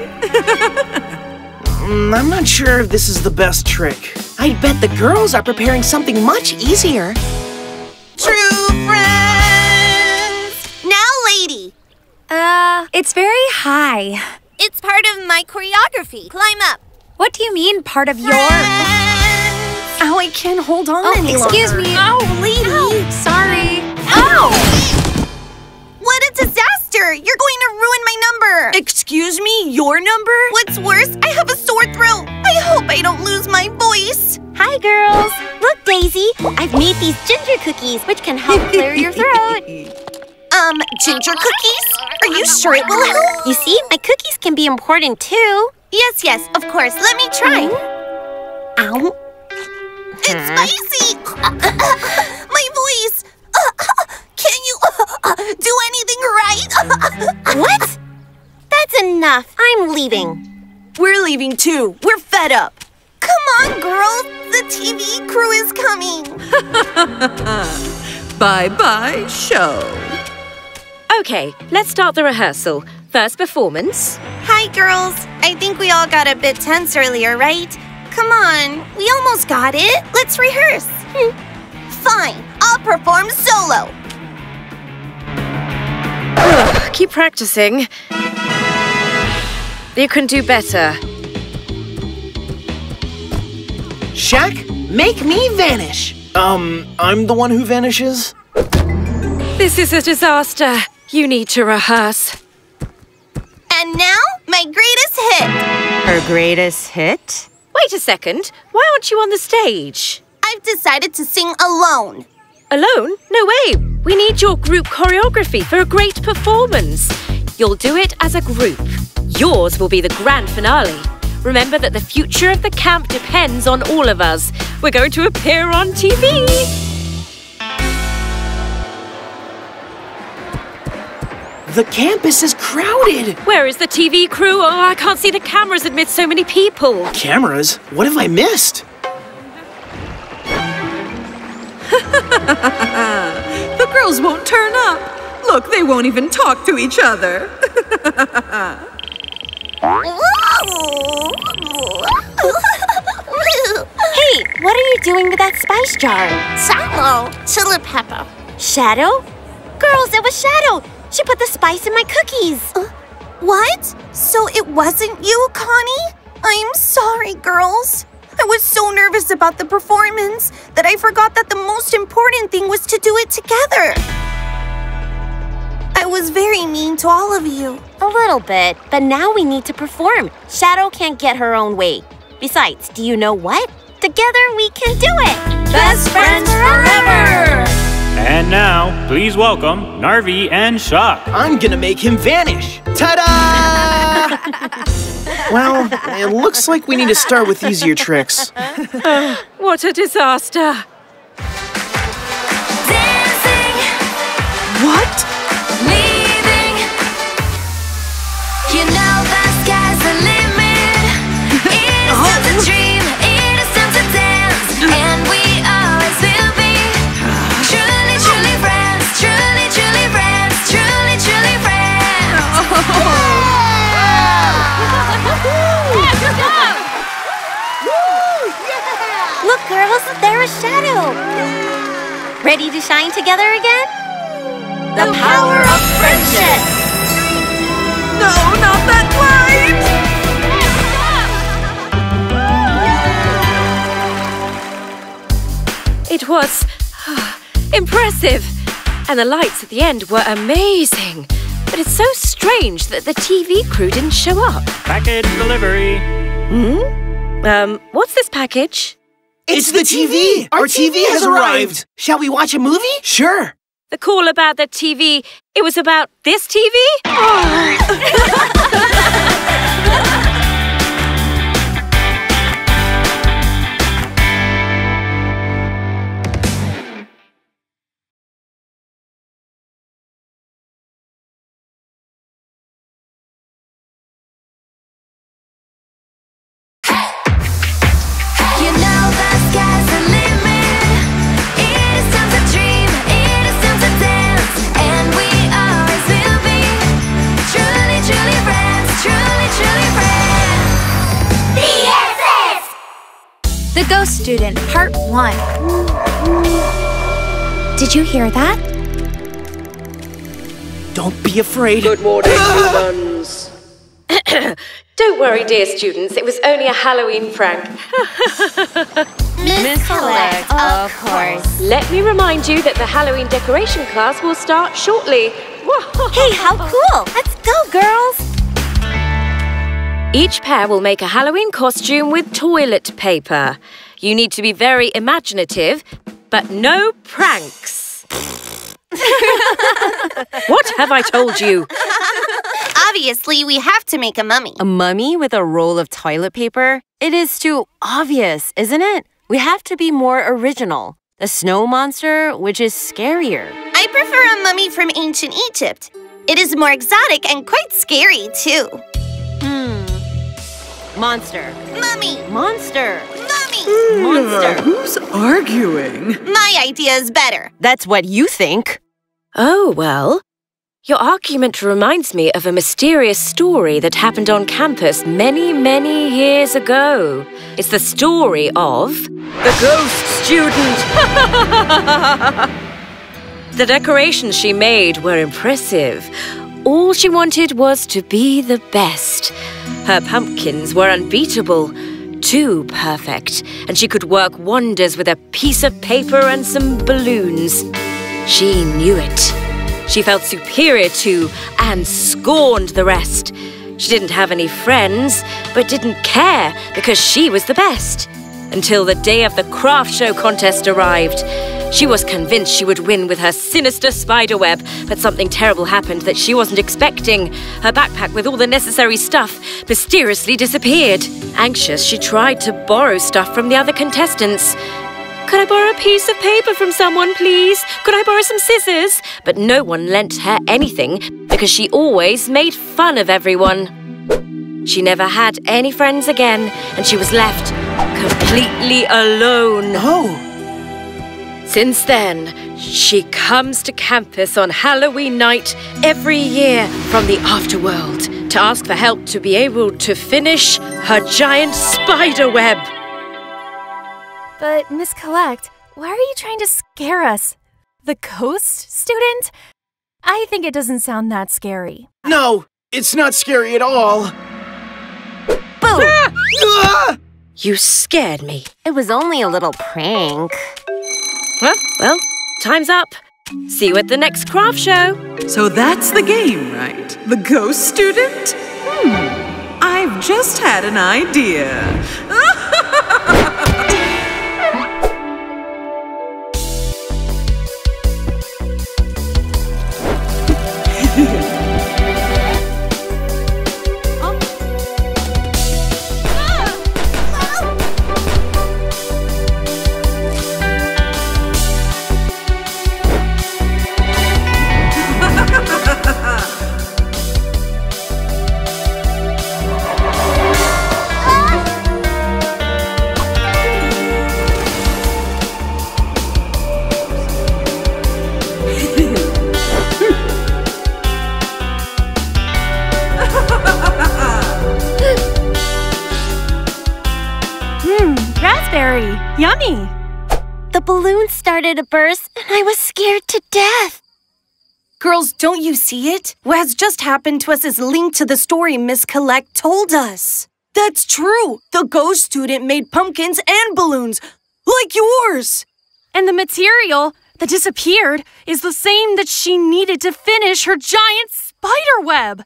Mm, *laughs* I'm not sure if this is the best trick. I bet the girls are preparing something much easier. True friends! Now, Lady. Uh, it's very high. It's part of my choreography. Climb up. What do you mean, part of your. Ow, I can't hold on Oh, any excuse longer. me. Ow, lady. Sorry. What a disaster! You're going to ruin my number! Excuse me, your number? What's worse, I have a sore throat. I hope I don't lose my voice. Hi, girls. Look, Daisy. I've made these ginger cookies, which can help clear your throat. *laughs* Um, ginger cookies? Are you sure it will help? You see, my cookies can be important too. Yes, yes, of course. Let me try. Ow. It's spicy! *laughs* my voice! *laughs* Can you do anything right? What? That's enough. I'm leaving. We're leaving too. We're fed up. Come on, girls! The TV crew is coming! *laughs* bye bye, show. Okay, let's start the rehearsal. First performance. Hi, girls. I think we all got a bit tense earlier, right? Come on, we almost got it. Let's rehearse. Hmm. Fine, I'll perform solo. Keep practicing. You can do better. Shaq, make me vanish. Um, I'm the one who vanishes? This is a disaster. You need to rehearse. And now, my greatest hit. Her greatest hit? Wait a second. Why aren't you on the stage? I've decided to sing alone. Alone? No way. We need your group choreography for a great performance. You'll do it as a group. Yours will be the grand finale. Remember that the future of the camp depends on all of us. We're going to appear on TV. The campus is crowded. Where is the TV crew? Oh, I can't see the cameras amid so many people. Cameras? What have I missed? *laughs* the girls won't turn up. Look, they won't even talk to each other. *laughs* Hey, what are you doing with that spice jar? Shadow, chili pepper. Shadow? Girls, it was Shadow. She put the spice in my cookies. Uh, what? So it wasn't you, Coney? I'm sorry, girls. I was so nervous about the performance that I forgot that the most important thing was to do it together. I was very mean to all of you. A little bit, but now we need to perform. Shadow can't get her own way. Besides, do you know what? Together we can do it! Best friends forever! And now, please welcome Narvi and Shock. I'm gonna make him vanish. Ta-da! *laughs* well, it looks like we need to start with easier tricks. *laughs* What a disaster. Dancing, what? Shadow. Ready to shine together again? The power of friendship. No, not that light! It was *sighs* impressive. And the lights at the end were amazing. But it's so strange that the TV crew didn't show up. Package delivery. Hmm? Um, what's this package? It's the TV! Our TV has arrived! Shall we watch a movie? Sure. The call about the TV, it was about this TV? *laughs* *laughs* Student, Part 1. Did you hear that? Don't be afraid. Good morning, humans. *coughs* Don't worry, dear students, it was only a Halloween prank. Miss Collect, of course. Let me remind you that the Halloween decoration class will start shortly. Hey, how cool! Let's go, girls! Each pair will make a Halloween costume with toilet paper. You need to be very imaginative, but no pranks. *laughs* what have I told you? Obviously, we have to make a mummy. A mummy with a roll of toilet paper? It is too obvious, isn't it? We have to be more original. The snow monster, which is scarier. I prefer a mummy from ancient Egypt. It is more exotic and quite scary, too. Hmm. Monster. Mummy! Monster. Mummy! Monster. Who's arguing? My idea is better. That's what you think. Oh, well. Your argument reminds me of a mysterious story that happened on campus many, many years ago. It's the story of the ghost student. *laughs* the decorations she made were impressive. All she wanted was to be the best. Her pumpkins were unbeatable, too perfect, and she could work wonders with a piece of paper and some balloons. She knew it. She felt superior to and scorned the rest. She didn't have any friends, but didn't care because she was the best. Until the day of the craft show contest arrived. She was convinced she would win with her sinister spider web, but something terrible happened that she wasn't expecting. Her backpack with all the necessary stuff mysteriously disappeared. Anxious, she tried to borrow stuff from the other contestants. Could I borrow a piece of paper from someone, please? Could I borrow some scissors? But no one lent her anything because she always made fun of everyone. She never had any friends again, and she was left completely alone. Oh. Since then, she comes to campus on Halloween night every year from the afterworld to ask for help to be able to finish her giant spider web. But, Miss Collect, why are you trying to scare us? The ghost student? I think it doesn't sound that scary. No, it's not scary at all. Boom! Ah! You scared me. It was only a little prank. Well, well, time's up. See you at the next craft show. So that's the game, right? The ghost student? Hmm. I've just had an idea. *laughs* balloon started to burst, and I was scared to death. Girls, don't you see it? What has just happened to us is linked to the story Miss Collect told us. That's true. The ghost student made pumpkins and balloons, like yours. And the material that disappeared is the same that she needed to finish her giant spider web.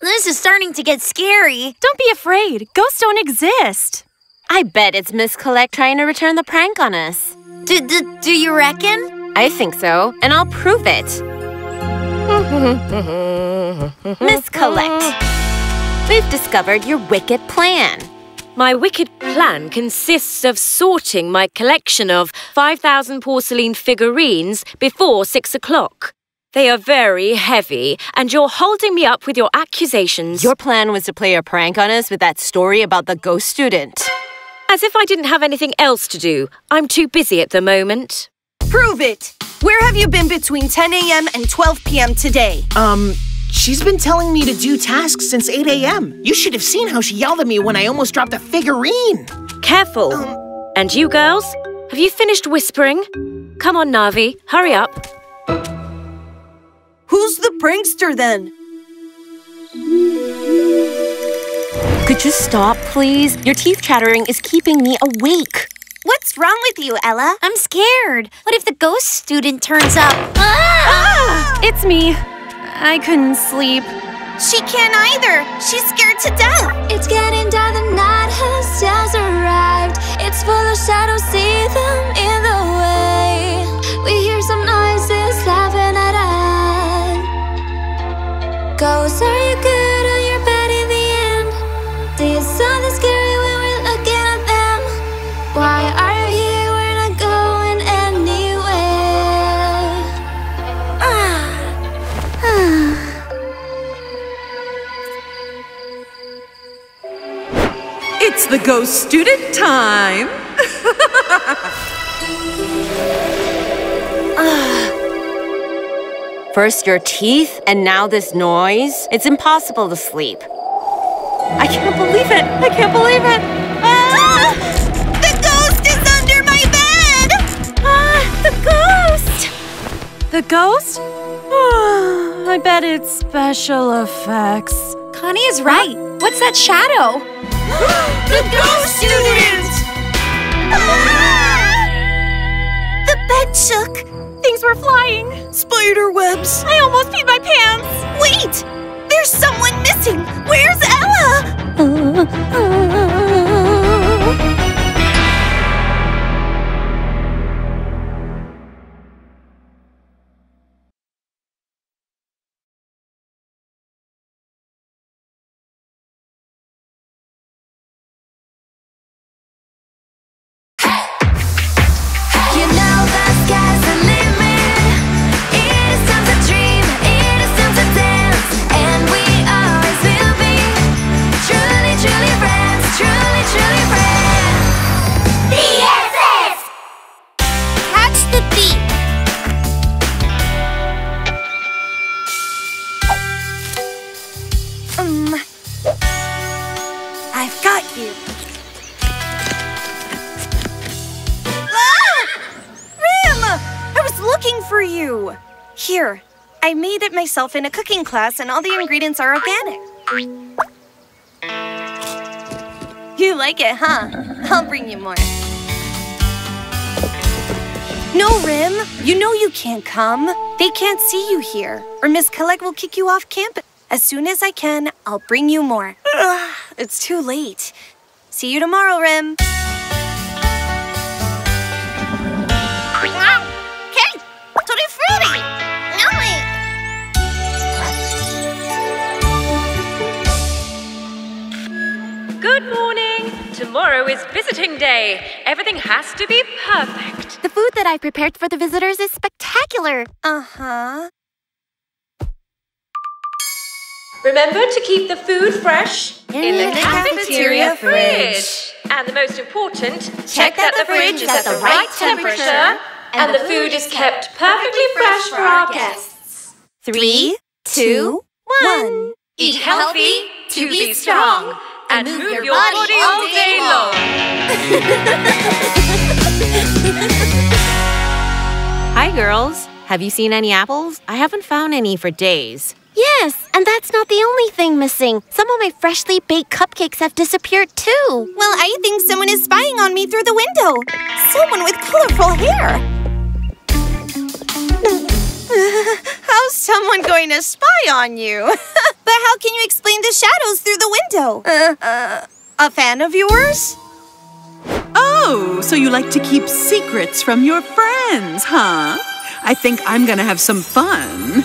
This is starting to get scary. Don't be afraid. Ghosts don't exist. I bet it's Miss Collect trying to return the prank on us. Do, do, do you reckon? I think so, and I'll prove it. *laughs* Miss Collect, we've discovered your wicked plan. My wicked plan consists of sorting my collection of 5,000 porcelain figurines before six o'clock. They are very heavy, and you're holding me up with your accusations. Your plan was to play a prank on us with that story about the ghost student. As if I didn't have anything else to do. I'm too busy at the moment. Prove it. Where have you been between 10 a.m. and 12 p.m. today? Um, she's been telling me to do tasks since 8 a.m. You should have seen how she yelled at me when I almost dropped a figurine. Careful. and you girls, have you finished whispering? Come on, Navi, hurry up. Who's the prankster then? Could you stop, please? Your teeth chattering is keeping me awake. What's wrong with you, Ella? I'm scared. What if the ghost student turns up? Ah! It's me. I couldn't sleep. She can't either. She's scared to death. It's getting dark, the night has just arrived. It's full of shadows, see them in the way. We hear some noises laughing at us. Ghosts, are you good It's the ghost student time. *laughs* First your teeth, and now this noise. It's impossible to sleep. I can't believe it! I can't believe it! Ah! The ghost is under my bed! Ah, the ghost! The ghost? I bet it's special effects. Coney is right. What's that shadow? *gasps* the ghost student! Ah! *laughs* The bed shook. Things were flying. Spider webs. I almost peed my pants. Wait! There's someone missing. Where's Ella? You *laughs* myself in a cooking class, and all the ingredients are organic. You like it, huh? I'll bring you more. No, Rim. You know you can't come. They can't see you here, or Miss Kellogg will kick you off campus. As soon as I can, I'll bring you more. Ugh, *sighs* it's too late. See you tomorrow, Rim. Tomorrow is visiting day. Everything has to be perfect. The food that I prepared for the visitors is spectacular. Uh-huh. Remember to keep the food fresh In the cafeteria fridge. And the most important, Check that the fridge is at the right temperature and the food is kept perfectly fresh for our guests. Three, two, one. Eat healthy to be strong and, and move, your, your body, body, all day long. *laughs* Hi, girls. Have you seen any apples? I haven't found any for days. Yes, and that's not the only thing missing. Some of my freshly baked cupcakes have disappeared too. Well, I think someone is spying on me through the window. Someone with colorful hair. *laughs* How's someone going to spy on you? *laughs* but how can you explain the shadows through the window? Uh, uh, a fan of yours? Oh, so you like to keep secrets from your friends, huh? I think I'm gonna have some fun. *laughs*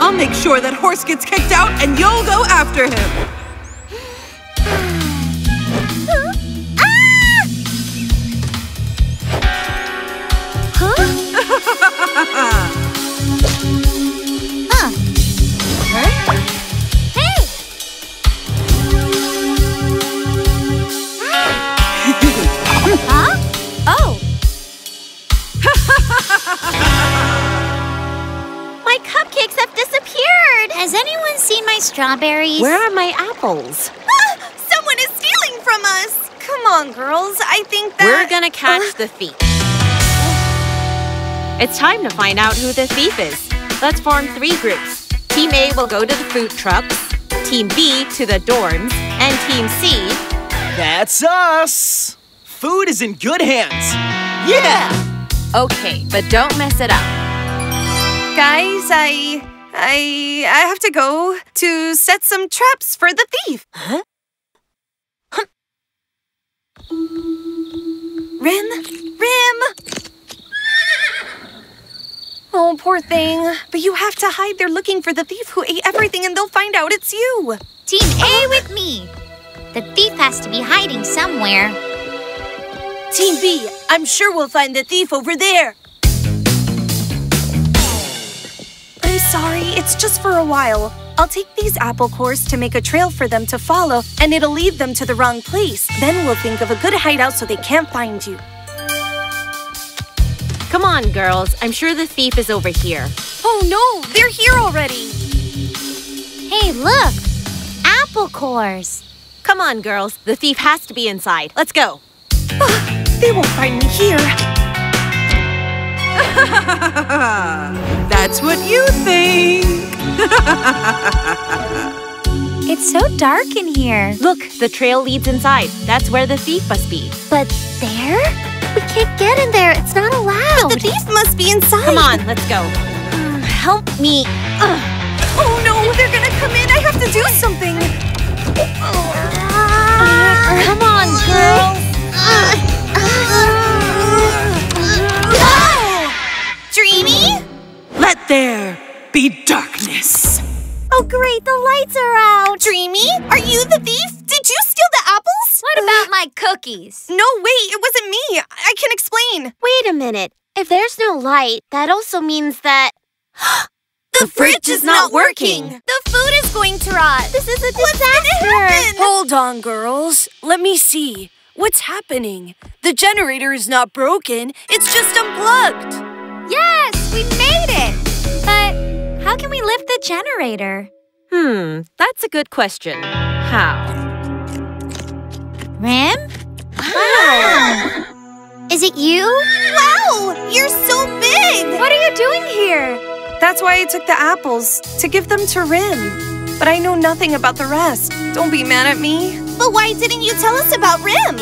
I'll make sure that horse gets kicked out and you'll go after him. My cupcakes have disappeared. has anyone seen my strawberries? Where are my apples? Ah, someone is stealing from us. Come on, girls. I think that. We're gonna catch the thief. It's time to find out who the thief is. Let's form three groups. Team A will go to the food trucks, Team B to the dorms, and Team C. That's us. Food is in good hands. Yeah! Okay, but don't mess it up. Guys, I. I. I have to go to set some traps for the thief. Huh? Rim? Rim! Oh, poor thing. But you have to hide. They're looking for the thief who ate everything and they'll find out it's you. Team A with me. The thief has to be hiding somewhere. Team B, I'm sure we'll find the thief over there. I'm sorry, it's just for a while. I'll take these apple cores to make a trail for them to follow, and it'll lead them to the wrong place. Then we'll think of a good hideout so they can't find you. Come on, girls. I'm sure the thief is over here. Oh no, they're here already. Hey, look! Apple cores. Come on, girls. The thief has to be inside. Let's go. They won't find me here. *laughs* That's what you think. *laughs* It's so dark in here. Look, the trail leads inside. That's where the thief must be. But there? We can't get in there. It's not allowed. But The thief must be inside. Come on, let's go. Um, help me. Oh no, they're gonna come in. I have to do something. Ah, come on, girls. Dreamy? There be darkness. Oh, great. The lights are out. Dreamy? Are you the thief? Did you steal the apples? What about my cookies? No, wait, it wasn't me. I can explain. Wait a minute. If there's no light, that also means that. *gasps* The, fridge is not working. The food is going to rot. This is a What's? Hold on, girls. Let me see. What's happening? The generator is not broken, it's just unplugged. Yes, we made it! But how can we lift the generator? Hmm, that's a good question. How? Rim? Wow! Is it you? Wow, you're so big. What are you doing here? That's why I took the apples, to give them to Rim. But I know nothing about the rest. Don't be mad at me. But why didn't you tell us about Rim?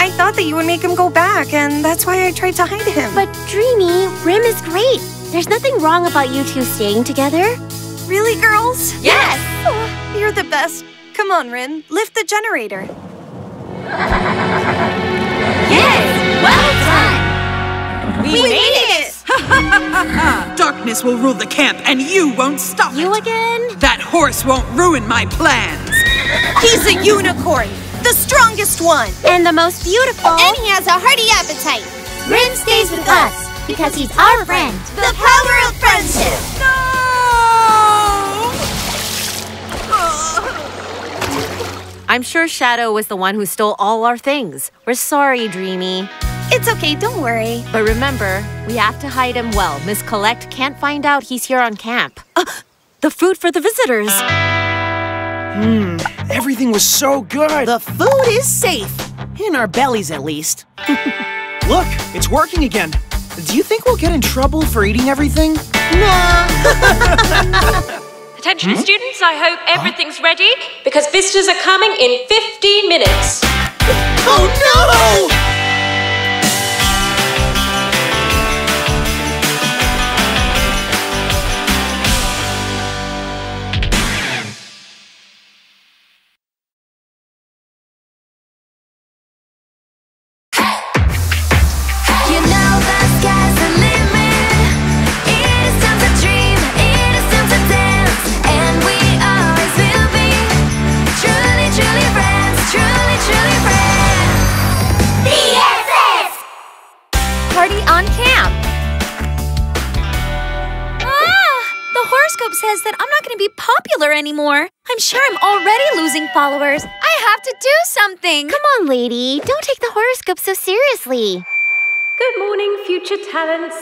I thought that you would make him go back, and that's why I tried to hide him. But Dreamy, Rim is great. There's nothing wrong about you two staying together. really, girls? Yes! Oh, you're the best. Come on, Rim, lift the generator. Yes! Well done! We, made it! *laughs* Darkness will rule the camp and you won't stop You it. again? That horse won't ruin my plans. He's a unicorn, the strongest one. And the most beautiful. And he has a hearty appetite. Rim stays with us because he's our friend. The power of friendship. No! *laughs* I'm sure Shadow was the one who stole all our things. We're sorry, Dreamy. It's okay, don't worry. But remember, we have to hide him well. Miss Collect can't find out he's here on camp. The food for the visitors. Hmm, everything was so good. The food is safe. In our bellies, at least. *laughs* Look, it's working again. Do you think we'll get in trouble for eating everything? No. *laughs* Attention hmm? students, I hope everything's ready because visitors are coming in 15 minutes. Oh no! Anymore. I'm sure I'm already losing followers. I have to do something. Come on, lady. Don't take the horoscope so seriously. Good morning, future talents.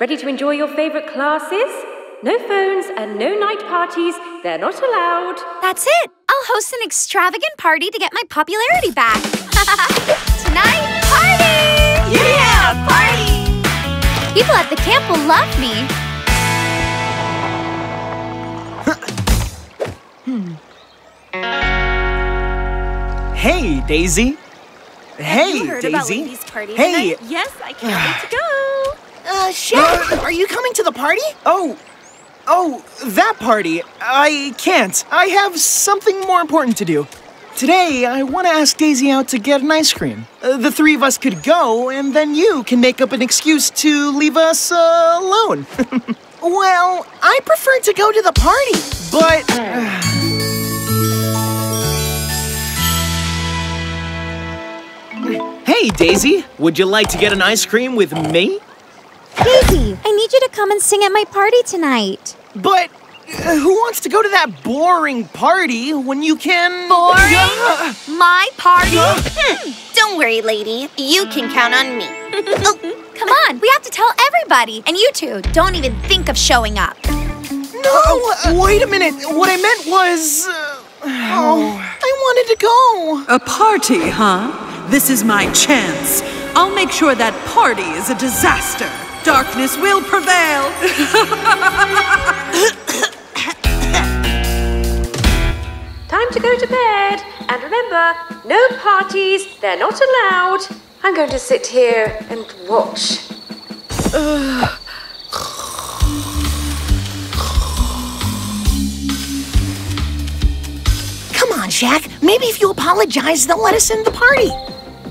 Ready to enjoy your favorite classes? No phones and no night parties. They're not allowed. That's it. I'll host an extravagant party to get my popularity back. *laughs* Tonight, party! Yeah, party! People at the camp will love me. Hey, Daisy. Hey, you heard about Daisy. Party hey. tonight? Yes, I can't wait to go. *sighs* Uh, Shaq, are you coming to the party? Oh, oh, that party. I can't. I have something more important to do. Today, I want to ask Daisy out to get an ice cream. Uh, the three of us could go, and then you can make up an excuse to leave us uh, alone. *laughs* well, I prefer to go to the party, but. *sighs* *sighs* hey, Daisy, would you like to get an ice cream with me? Daisy, I need you to come and sing at my party tonight. But uh, who wants to go to that boring party when you can. Boring? My party? Hmm, Don't worry, lady. You can count on me. *laughs* Come on, we have to tell everybody. And you two, don't even think of showing up. No, uh, wait a minute. What I meant was. Oh, I wanted to go. A party, huh? This is my chance. I'll make sure that party is a disaster. Darkness will prevail. Time to go to bed. And remember, no parties. They're not allowed. I'm going to sit here and watch. Come on, Shaq. Maybe if you apologize, they'll let us in the party.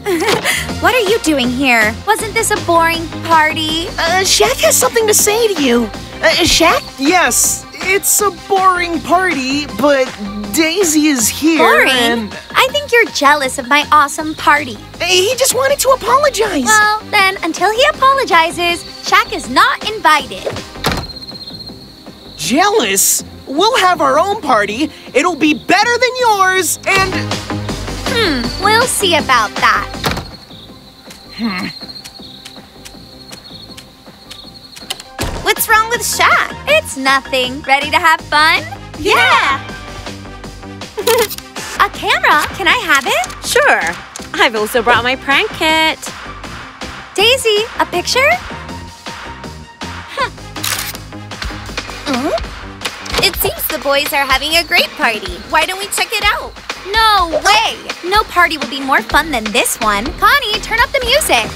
*laughs* What are you doing here? Wasn't this a boring party? Uh, Shaq has something to say to you. Uh, Shaq? Yes, it's a boring party, but Daisy is here. Boring? and- I think you're jealous of my awesome party. He just wanted to apologize. Well, then, until he apologizes, Shaq is not invited. Jealous? We'll have our own party. It'll be better than yours, and. Hmm, we'll see about that. Hmm. What's wrong with Shaq? It's nothing. Ready to have fun? Yeah! *laughs* A camera? Can I have it? Sure. I've also brought my prank kit. Daisy, a picture? It seems the boys are having a great party. Why don't we check it out? No way! No party will be more fun than this one. Coney, turn up the music.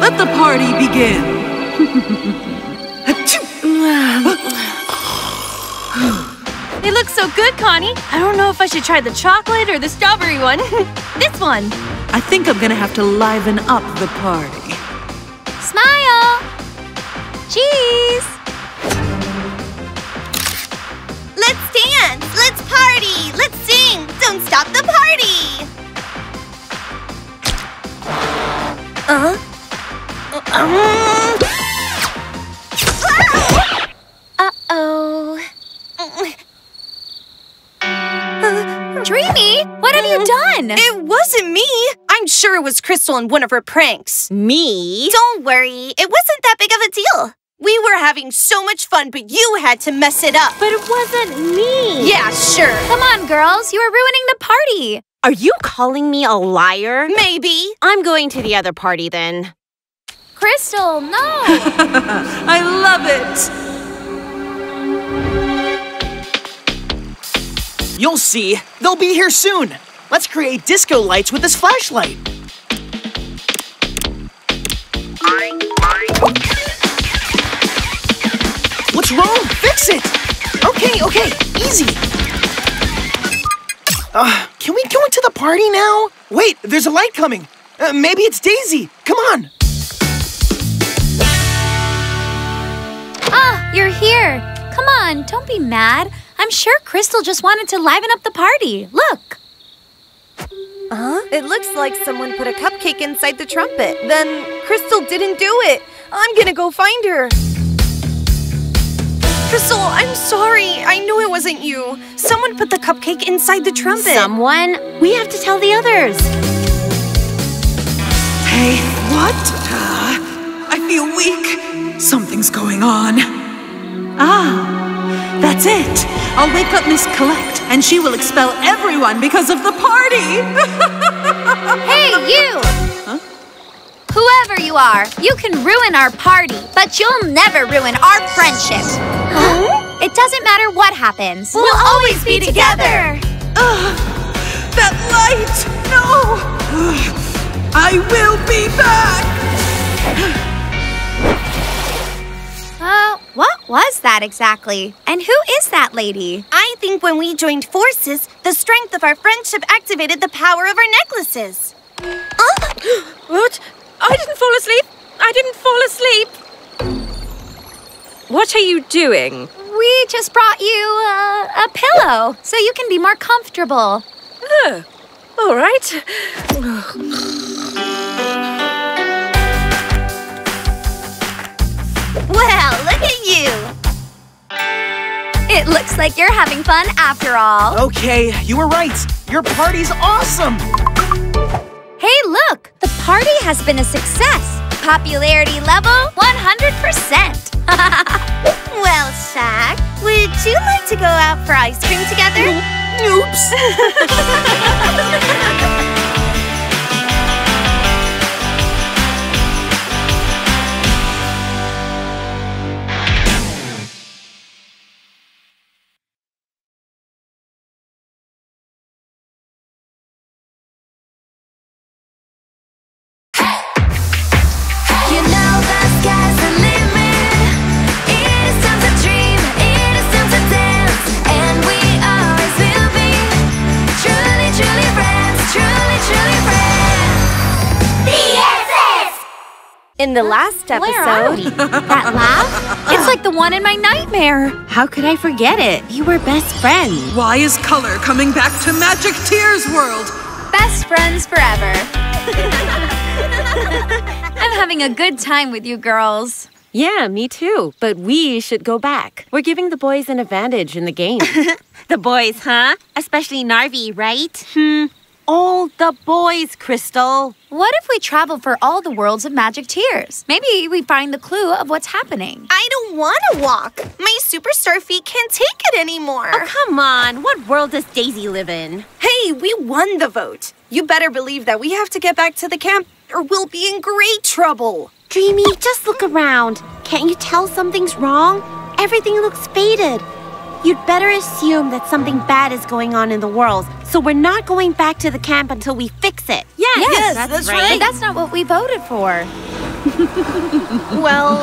Let the party begin. *laughs* They look so good, Coney. I don't know if I should try the chocolate or the strawberry one. *laughs* this one. I think I'm gonna have to liven up the party. Smile! Cheese! Dance! Let's party! Let's sing! Don't stop the party! Uh? Um. Uh-oh. Dreamy, what have you done? It wasn't me. I'm sure it was Kristal in one of her pranks. Me? Don't worry, it wasn't that big of a deal. We were having so much fun, but you had to mess it up. But it wasn't me. Yeah, sure. Come on, girls, you are ruining the party. Are you calling me a liar? Maybe. I'm going to the other party then. Kristal, no! *laughs* I love it! You'll see. They'll be here soon. Let's create disco lights with this flashlight. What's wrong? Fix it! Okay, okay, easy. Uh, can we go into the party now? Wait, there's a light coming. Uh, maybe it's Daisy. Come on. Ah, you're here. Come on, don't be mad. I'm sure Kristal just wanted to liven up the party. Look. Huh? It looks like someone put a cupcake inside the trumpet. Then Kristal didn't do it. I'm gonna go find her. Kristal, I'm sorry. I knew it wasn't you. Someone put the cupcake inside the trumpet. Someone? We have to tell the others. Hey, what? Uh, I feel weak. Something's going on. Ah, that's it. I'll wake up Miss Collect, and she will expel everyone because of the party. *laughs* Hey, you! Whoever you are, you can ruin our party, but you'll never ruin our friendship. It doesn't matter what happens. We'll, always be together. Ugh, that light! No! I will be back! Uh, what was that exactly? And who is that lady? I think when we joined forces, the strength of our friendship activated the power of our necklaces. *gasps* What? I didn't fall asleep. I didn't fall asleep. What are you doing? We just brought you uh, a pillow so you can be more comfortable. Oh, all right. Well, look at you. It looks like you're having fun after all. Okay, you were right. Your party's awesome. Hey, look! The party has been a success. Popularity level 100%. *laughs* Well, Shaq, would you like to go out for ice cream together? Oops. *laughs* the last episode, Where are we? that laugh? It's like the one in my nightmare. How could I forget it? You were best friends. Why is color coming back to Magic Tears World? Best friends forever. *laughs* I'm having a good time with you girls. Yeah, me too. But we should go back. We're giving the boys an advantage in the game. *laughs* the boys, huh? Especially Narvi, right? Hmm. All the boys, Kristal. What if we travel for all the worlds of magic tears? Maybe we find the clue of what's happening. I don't want to walk. My superstar feet can't take it anymore. Oh, come on. What world does Daisy live in? hey, we won the vote. You better believe that we have to get back to the camp or we'll be in great trouble. Dreamy, just look around. Can't you tell something's wrong? Everything looks faded. You'd better assume that something bad is going on in the world, so we're not going back to the camp until we fix it. Yes, Yes, that's right. But that's not what we voted for. *laughs* Well,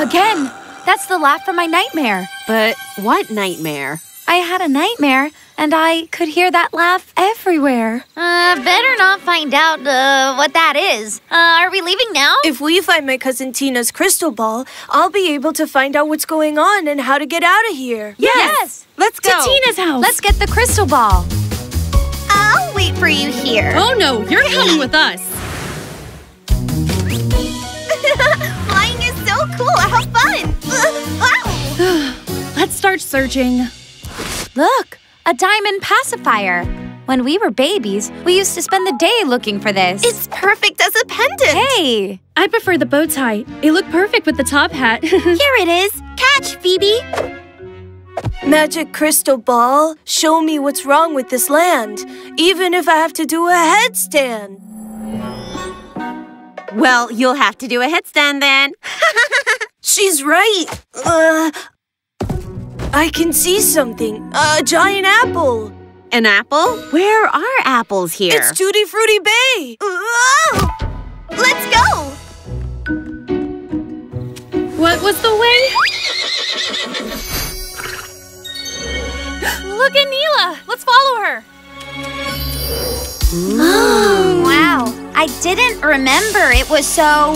Again, that's the laugh from my nightmare. But what nightmare? I had a nightmare, and I could hear that laugh everywhere. Uh, better not find out uh, what that is. Uh, are we leaving now? if we find my cousin Tina's crystal ball, I'll be able to find out what's going on and how to get out of here. Yes. Let's go. To Tina's house. Let's get the crystal ball. I'll wait for you here. Oh no, you're coming with us. *laughs* Flying is so cool. How fun. *laughs* wow. *sighs* Let's start searching. Look, a diamond pacifier. When we were babies, we used to spend the day looking for this. It's perfect as a pendant. hey, I prefer the bow tie. It looked perfect with the top hat. *laughs* Here it is. Catch, Phoebe. Magic crystal ball, show me what's wrong with this land, even if I have to do a headstand. Well, you'll have to do a headstand then. *laughs* She's right. Uh, I can see something. A giant apple. An apple? Where are apples here? It's Tutti Frutti Bay. Whoa! Let's go! What was the way? Look at Neela! Let's follow her! Oh. wow, I didn't remember it was so.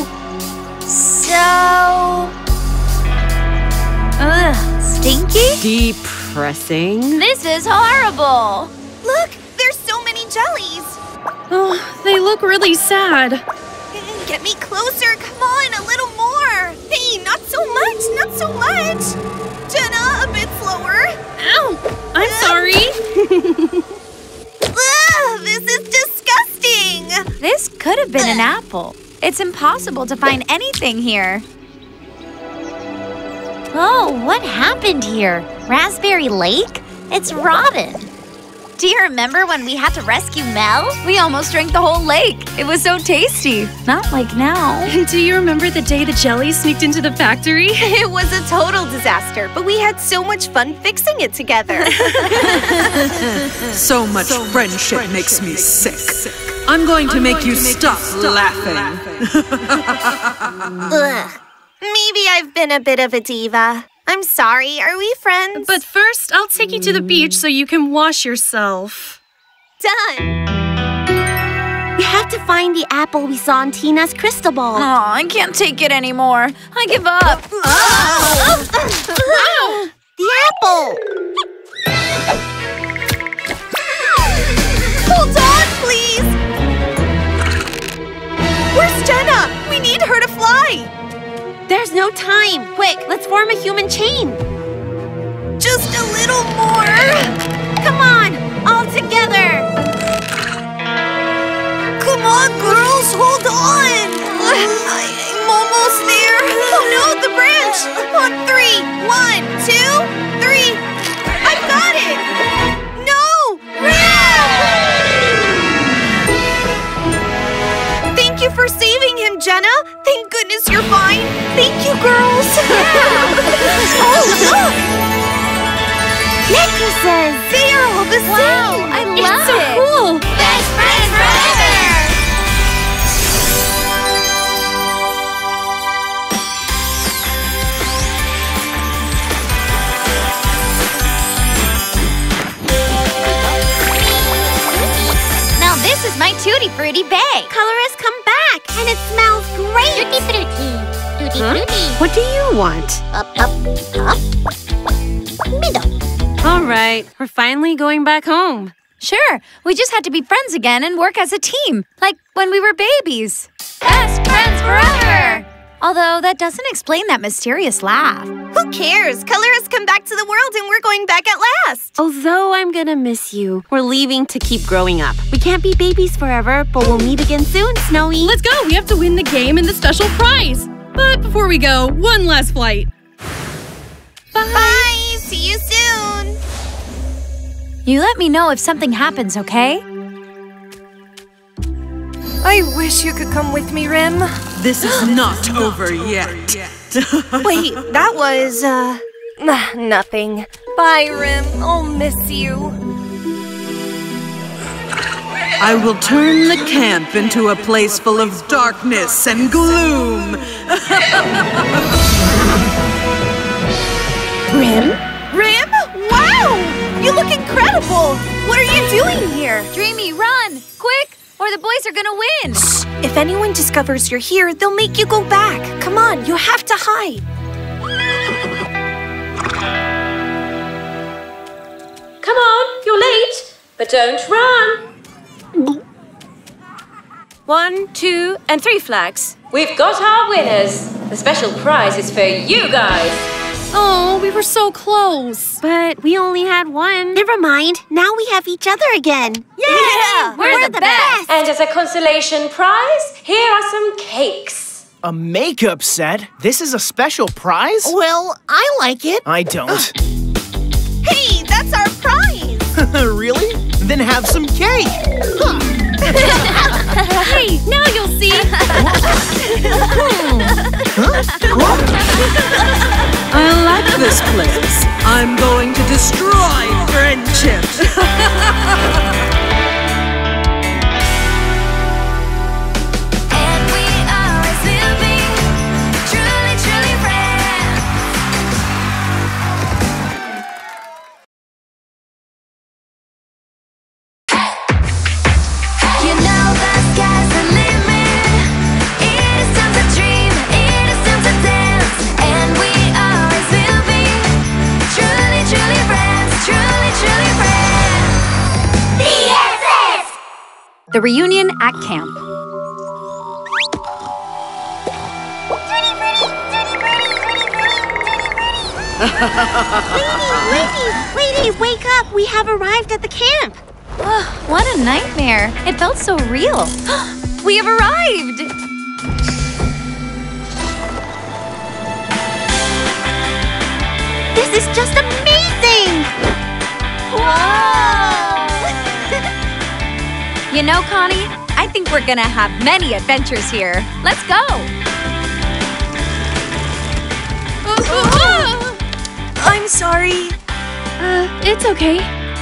so. Ugh, stinky? Depressing. This is horrible! Look, there's so many jellies. Oh, they look really sad. Get me closer. Come on, a little more. Hey, not so much, not so much. Jenna, a bit slower. Ow! I'm sorry. *laughs* Ugh, this is disgusting. This could have been an apple. It's impossible to find anything here. Oh, what happened here? Raspberry Lake? It's rotten. Do you remember when we had to rescue Mel? We almost drank the whole lake. It was so tasty. Not like now. *laughs* Do you remember the day the jelly sneaked into the factory? *laughs* It was a total disaster, but we had so much fun fixing it together. *laughs* So much friendship makes me sick. I'm going to make you stop laughing. Ugh. Maybe I've been a bit of a diva. I'm sorry. Are we friends? But first, I'll take you to the beach so you can wash yourself. Done. We have to find the apple we saw in Tina's crystal ball. Oh, I can't take it anymore. I give up. Ah! The apple! Hold on, please. Where's Jenna? We need her to fly. There's no time. Quick, let's form a human chain. Just a little more. Come on, all together. Come on, girls, hold on. I'm almost there. Oh no, the branch. On three. One, two, three. I got it. No. Thank you for saving him, Jenna. Thank goodness you're fine. You, girls. *laughs* oh, look. Necklaces! They are all the Wow, same. I It's love so it. cool! Best friends forever! Now this is my Tutti Frutti Bay. Colorist, come back. And it smells great! Tutti frutti! Tutti frutti! What do you want? Up, up, up. Middle. All right, we're finally going back home. Sure, we just had to be friends again and work as a team, like when we were babies. Best friends forever! Although that doesn't explain that mysterious laugh. Who cares? Color has come back to the world and we're going back at last. Although I'm gonna miss you, we're leaving to keep growing up. We can't be babies forever, but we'll meet again soon, Snowy. Let's go! We have to win the game and the special prize! But before we go, one last flight. Bye. Bye. See you soon. You let me know if something happens, okay? I wish you could come with me, Rim. This is *gasps* not over yet. *laughs* Wait, that was, uh, *sighs* nothing. Bye, Rim. I'll miss you. I will turn the camp into a place full of darkness and gloom. Rim? Rim? Wow! You look incredible! What are you doing here? Dreamy, run! Quick, or the boys are gonna win! If anyone discovers you're here, they'll make you go back. Come on, you have to hide. Come on, you're late, but don't run. One, two, and three flags. We've got our winners. The special prize is for you guys. Oh, we were so close. But we only had one. Never mind. Now we have each other again. Yeah! We're, the, best. And as a consolation prize, here are some cakes. A makeup set? This is a special prize? Well, I like it. I don't. Hey, that's our prize! *laughs* really? Then have some cake! Huh. hey, now you'll see. Hmm. I like this place. I'm going to destroy friendships. *laughs* The reunion at camp. Lady, lady, wake up! We have arrived at the camp. what a nightmare. It felt so real. we have arrived. This is just amazing! You know, Coney, I think we're gonna have many adventures here. Let's go. I'm sorry. Uh, it's okay.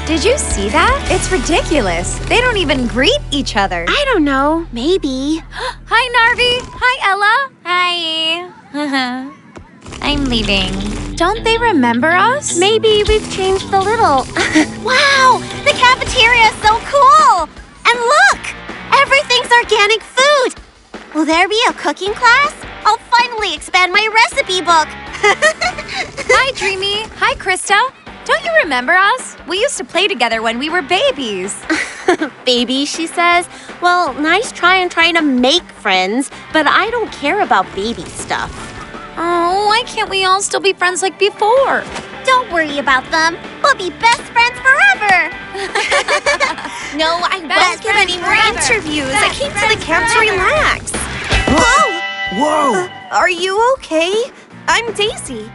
Did you see that? It's ridiculous. They don't even greet each other. I don't know. Maybe. *gasps* Hi, Narvi. Hi, Ella. Hi. *laughs* I'm leaving. Don't they remember us? Maybe we've changed a little. *laughs* *laughs* wow! The cafeteria is so cool! And look! Everything's organic food! Will there be a cooking class? I'll finally expand my recipe book! *laughs* Hi, Dreamy. Hi, Kristal. Don't you remember us? We used to play together when we were babies. *laughs* Baby, she says. Well, nice try in trying to make friends, but I don't care about baby stuff. Oh, why can't we all still be friends like before? Don't worry about them. We'll be best friends forever. *laughs* no, I Don't won't give any more interviews. I came to the camp to relax. Whoa! Whoa! Are you okay? I'm Daisy.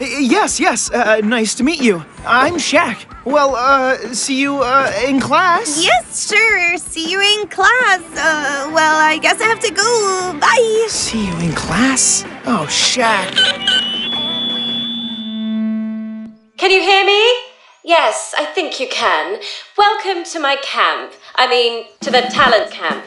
Yes, yes. Uh, nice to meet you. I'm Shaq. Well, uh, see you uh, in class. Yes, sure. See you in class. Uh, well, I guess I have to go. Bye. See you in class? Oh, Shaq. Can you hear me? Yes, I think you can. Welcome to my camp. I mean, to the talent camp,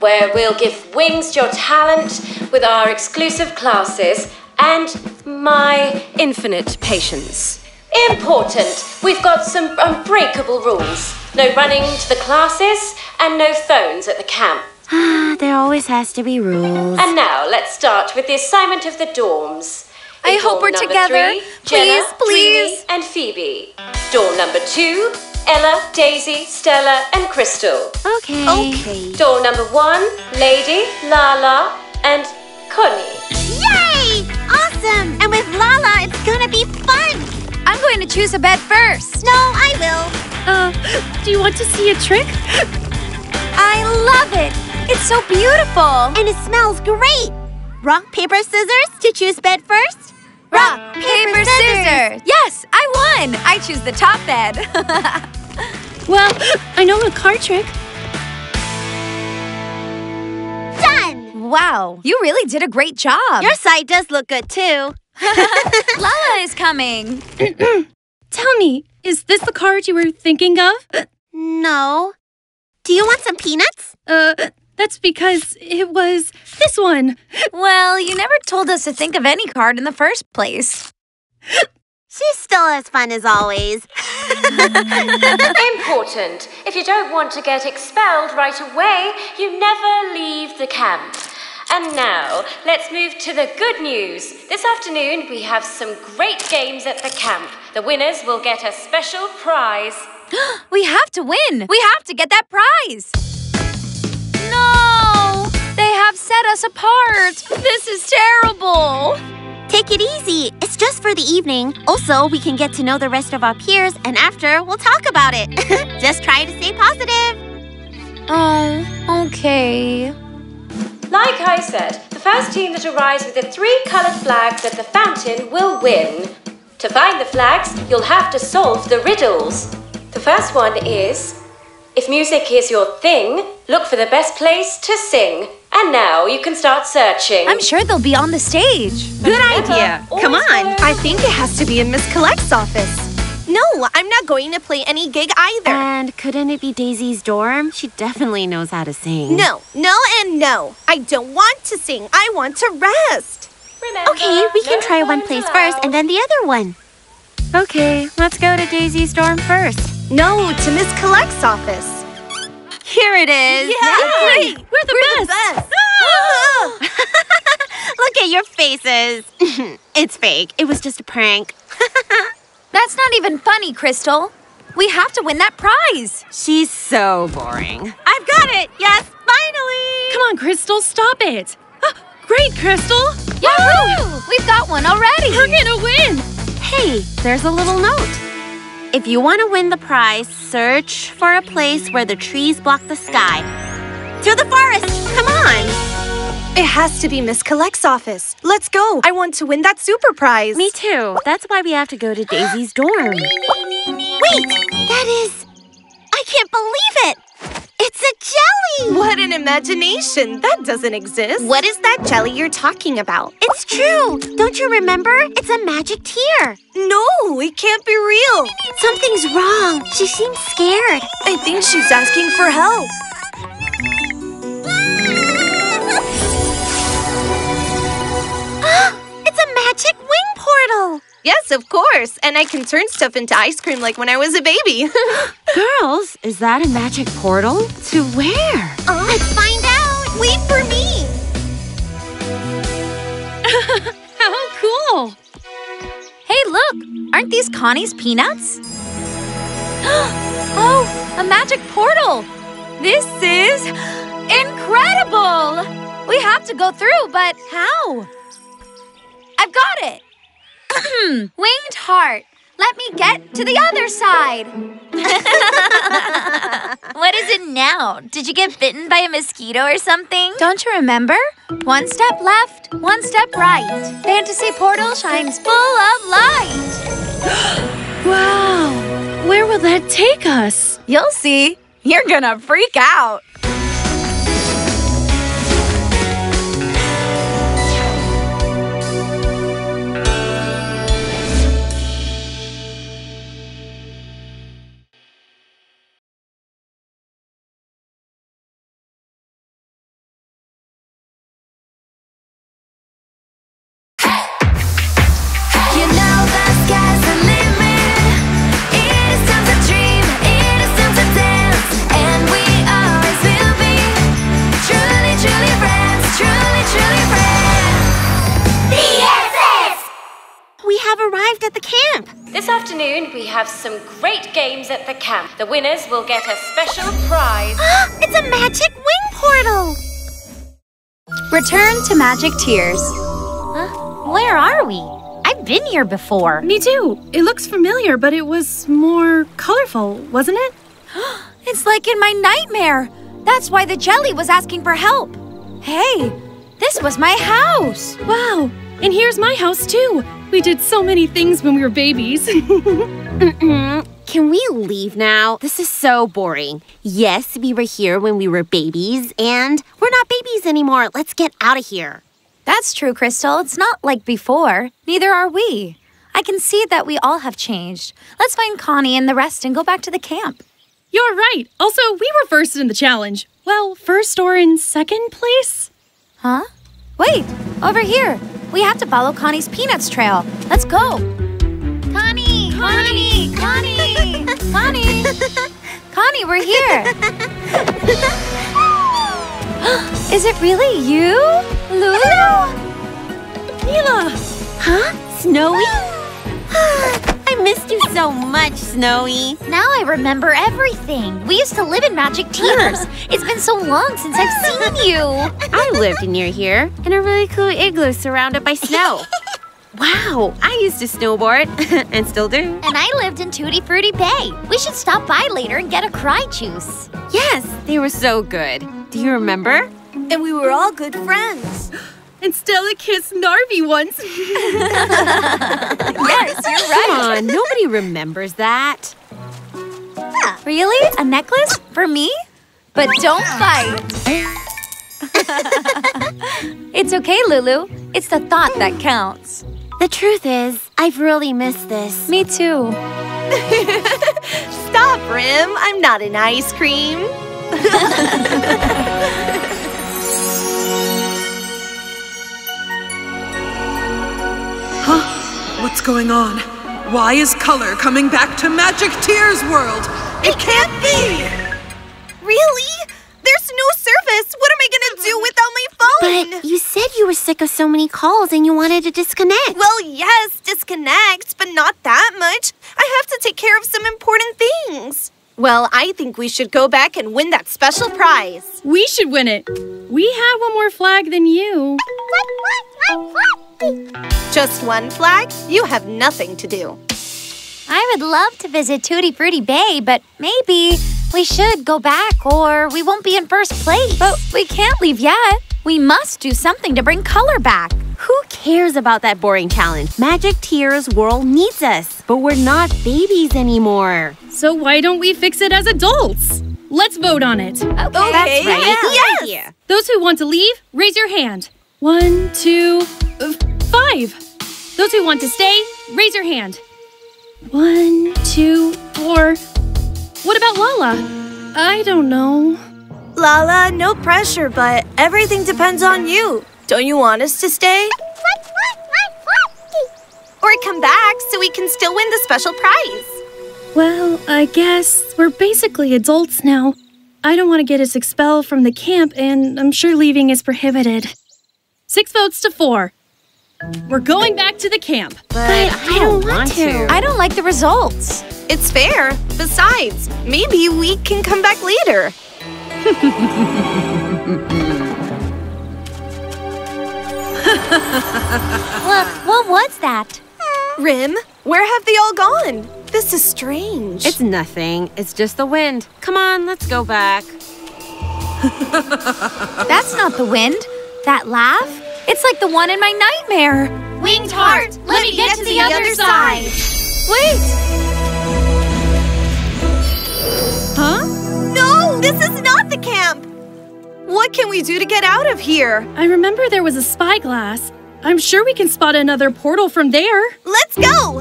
where we'll give wings to your talent with our exclusive classes and my infinite patience. Important! We've got some unbreakable rules. No running to the classes and no phones at the camp. Ah, there always has to be rules. And now let's start with the assignment of the dorms. I hope we're together. three, Please, Jenna, please. Dreamy, and Phoebe. Door number two, Ella, Daisy, Stella, and Kristal. Okay. Okay. Dorm number one, Lady, Lala, and Coney. Yay! Awesome! And with Lala, it's gonna be fun! I'm going to choose a bed first. No, I will. Uh, do you want to see a trick? I love it. It's so beautiful. And it smells great! Rock, paper, scissors to choose bed first? Rock, paper, scissors. Yes, I won. I choose the top bed. *laughs* Well, I know a card trick. Done! wow, you really did a great job. Your side does look good too. *laughs* Lala is coming. *clears throat* Tell me, is this the card you were thinking of? No. Do you want some peanuts? Uh, that's because it was this one. Well, you never told us to think of any card in the first place. She's still as fun as always. *laughs* *laughs* Important. If you don't want to get expelled right away, you never leave the camp. And now, let's move to the good news. This afternoon, we have some great games at the camp. The winners will get a special prize. *gasps* We have to win. We have to get that prize. No! They have set us apart. This is terrible. Take it easy. It's just for the evening. Also, we can get to know the rest of our peers, and after, we'll talk about it. *laughs* just try to stay positive. Oh, okay. Like I said, the first team that arrives with the three coloured flags at the fountain will win. To find the flags, you'll have to solve the riddles. The first one is If music is your thing, look for the best place to sing. And now you can start searching. I'm sure they'll be on the stage. Good idea. Come on. I think it has to be in Miss Collect's office. No, I'm not going to play any gig either. And couldn't it be Daisy's dorm? She definitely knows how to sing. No, no, and no. I don't want to sing. I want to rest. Remember, Okay, we can no try one place allowed. first and then the other one. Okay, let's go to Daisy's dorm first. No, to Miss Collect's office. Here it is. Yay! We're the best. *laughs* Look at your faces. *laughs* it's fake. It was just a prank. *laughs* That's not even funny, Kristal. We have to win that prize. She's so boring. I've got it. Yes, finally. Come on, Kristal, stop it. Ah, great, Kristal. Yahoo! We've got one already. We're gonna win. Hey, there's a little note. If you want to win the prize, search for a place where the trees block the sky. To the forest. Come on. It has to be Miss Collect's office. Let's go. I want to win that super prize. Me too. That's why we have to go to Daisy's dorm. Wait, that is. I can't believe it! It's a! What an imagination. That doesn't exist. What is that jelly you're talking about? It's true! Don't you remember? It's a magic tear! No, it can't be real. Something's wrong. She seems scared. I think she's asking for help. *gasps* it's a magic wing portal! Yes, of course. And I can turn stuff into ice cream like when I was a baby. *laughs* Girls, is that a magic portal? To where? Let's find out! Wait for me! *laughs* How cool. Hey, look! Aren't these Coney's peanuts? *gasps* oh, a magic portal! This is incredible! We have to go through, but how? I've got it! Hmm, winged heart, let me get to the other side. *laughs* What is it now? Did you get bitten by a mosquito or something? Don't you remember? One step left, one step right. Fantasy portal shines full of light. *gasps* Wow. Where will that take us? You'll see. You're gonna freak out. This afternoon, we have some great games at the camp. The winners will get a special prize. *gasps* it's a magic wing portal! Return to Magic Tears. Where are we? I've been here before. Me too. It looks familiar, but it was more colorful, wasn't it? *gasps* It's like in my nightmare. That's why the jelly was asking for help. Hey, this was my house. Wow. And here's my house too. We did so many things when we were babies. *laughs* Can we leave now? This is so boring. Yes, we were here when we were babies, and we're not babies anymore. Let's get out of here. That's true, Kristal. It's not like before. Neither are we. I can see that we all have changed. Let's find Coney and the rest and go back to the camp. You're right. Also, we were first in the challenge. Well, first or in second place? Huh? Wait, over here. We have to follow Coney's Peanuts trail. Let's go. Coney! Coney! Coney! Coney! *laughs* Coney, we're here. *gasps* Is it really you? Lulu? *gasps* Mila! Huh? Snowy? *gasps* I missed you so much, Snowy. Now I remember everything. We used to live in Magic Tears. *laughs* it's been so long since I've seen you. *laughs* I lived near here in a really cool igloo surrounded by snow. *laughs* wow, I used to snowboard and still do. And I lived in Tutti Frutti Bay. We should stop by later and get a cry juice. Yes, they were so good. Do you remember? And we were all good friends. *gasps* *gasps* *gasps* And Stella kissed Narvi once. *laughs* Yes, you're right. Come on, nobody remembers that. Really? A necklace? For me? But don't fight. *laughs* it's okay, Lulu. It's the thought that counts. The truth is, I've really missed this. Me too. *laughs* Stop, Rim. I'm not an ice cream. What's going on? Why is color coming back to Magic Tears World? It can't be! Really? There's no service. What am I gonna do without my phone? But you said you were sick of so many calls and you wanted to disconnect. Well, yes, disconnect, but not that much. I have to take care of some important things. Well, I think we should go back and win that special prize. We should win it. We have one more flag than you. Just one flag? You have nothing to do. I would love to visit Tutti Frutti Bay, but maybe we should go back or we won't be in first place. But we can't leave yet. We must do something to bring color back. Who cares about that boring challenge? Magic Tears World needs us, but we're not babies anymore. So why don't we fix it as adults? Let's vote on it. Okay, That's right. yes. Those who want to leave, raise your hand. One, two, five. Those who want to stay, raise your hand. One, two, four. What about Lala? I don't know. Lala, no pressure, but everything depends on you. Don't you want us to stay? Or come back so we can still win the special prize. Well, I guess we're basically adults now. I don't want to get us expelled from the camp, and I'm sure leaving is prohibited. Six votes to four. We're going back to the camp. But I don't want to. I don't like the results. It's fair. Besides, maybe we can come back later. *laughs* Well, what was that? Rim, where have they all gone? This is strange. It's nothing. It's just the wind. Come on, let's go back. *laughs* That's not the wind. That laugh? It's like the one in my nightmare. Winged heart, let me get to the other side. Wait! Huh? No, this is not the camp. what can we do to get out of here? I remember there was a spyglass. I'm sure we can spot another portal from there. Let's go.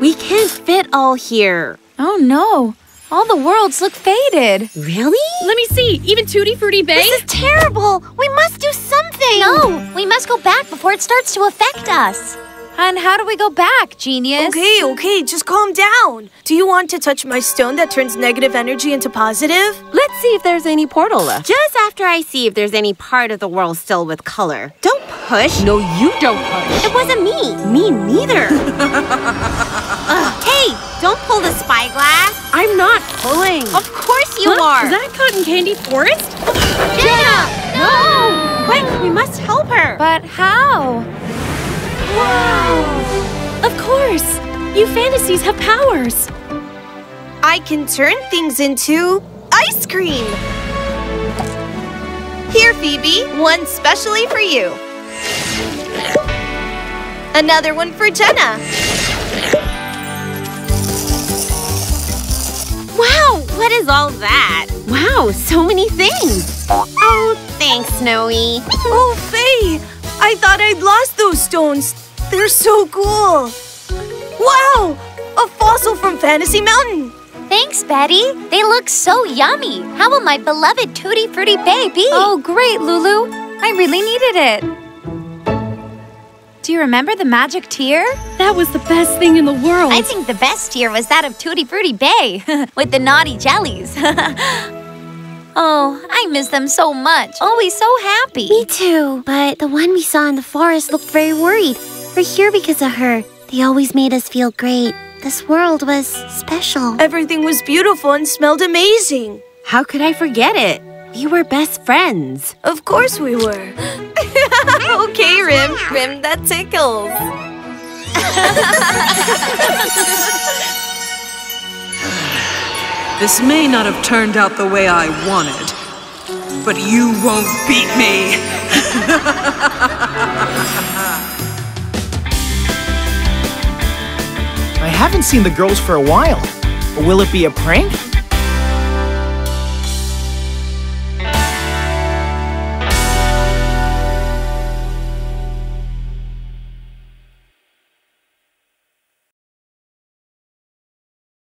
We can't fit all here. Oh no. All the worlds look faded. Really? Let me see. Even Tutti Frutti Bay? This is terrible. We must do something. No, we must go back before it starts to affect us. And how do we go back, genius? Okay, okay, just calm down. Do you want to touch my stone that turns negative energy into positive? Let's see if there's any portal left. Just after I see if there's any part of the world still with color. Don't push. No, you don't push. It wasn't me. Me neither. Ugh, *laughs* hey, don't pull the spyglass. I'm not pulling. Of course you Huh? are. Is that cotton candy forest? Jenna! No! Quick, we must help her. But how? Of course. You fantasies have powers. I can turn things into ice cream. Here, Phoebe, one specially for you. Another one for Jenna. Wow, what is all that? Wow, so many things. Oh, thanks, Snowy. Oh, Faye! I thought I'd lost those stones. They're so cool. Wow! A fossil from Fantasy Mountain. Thanks, Betty. They look so yummy. How will my beloved Tutti Frutti Bay be? Oh, great, Lulu. I really needed it. Do you remember the magic tear? That was the best thing in the world. I think the best here was that of Tutti Frutti Bay *laughs* with the naughty jellies. *laughs* oh, I miss them so much. Always so happy. Me too, but the one we saw in the forest looked very worried. We're here because of her. They always made us feel great. This world was special. Everything was beautiful and smelled amazing. How could I forget it? We were best friends. Of course we were. *laughs* okay, Rim. Rim that tickles. *laughs* This may not have turned out the way I wanted, but you won't beat me. *laughs* I haven't seen the girls for a while. Will it be a prank?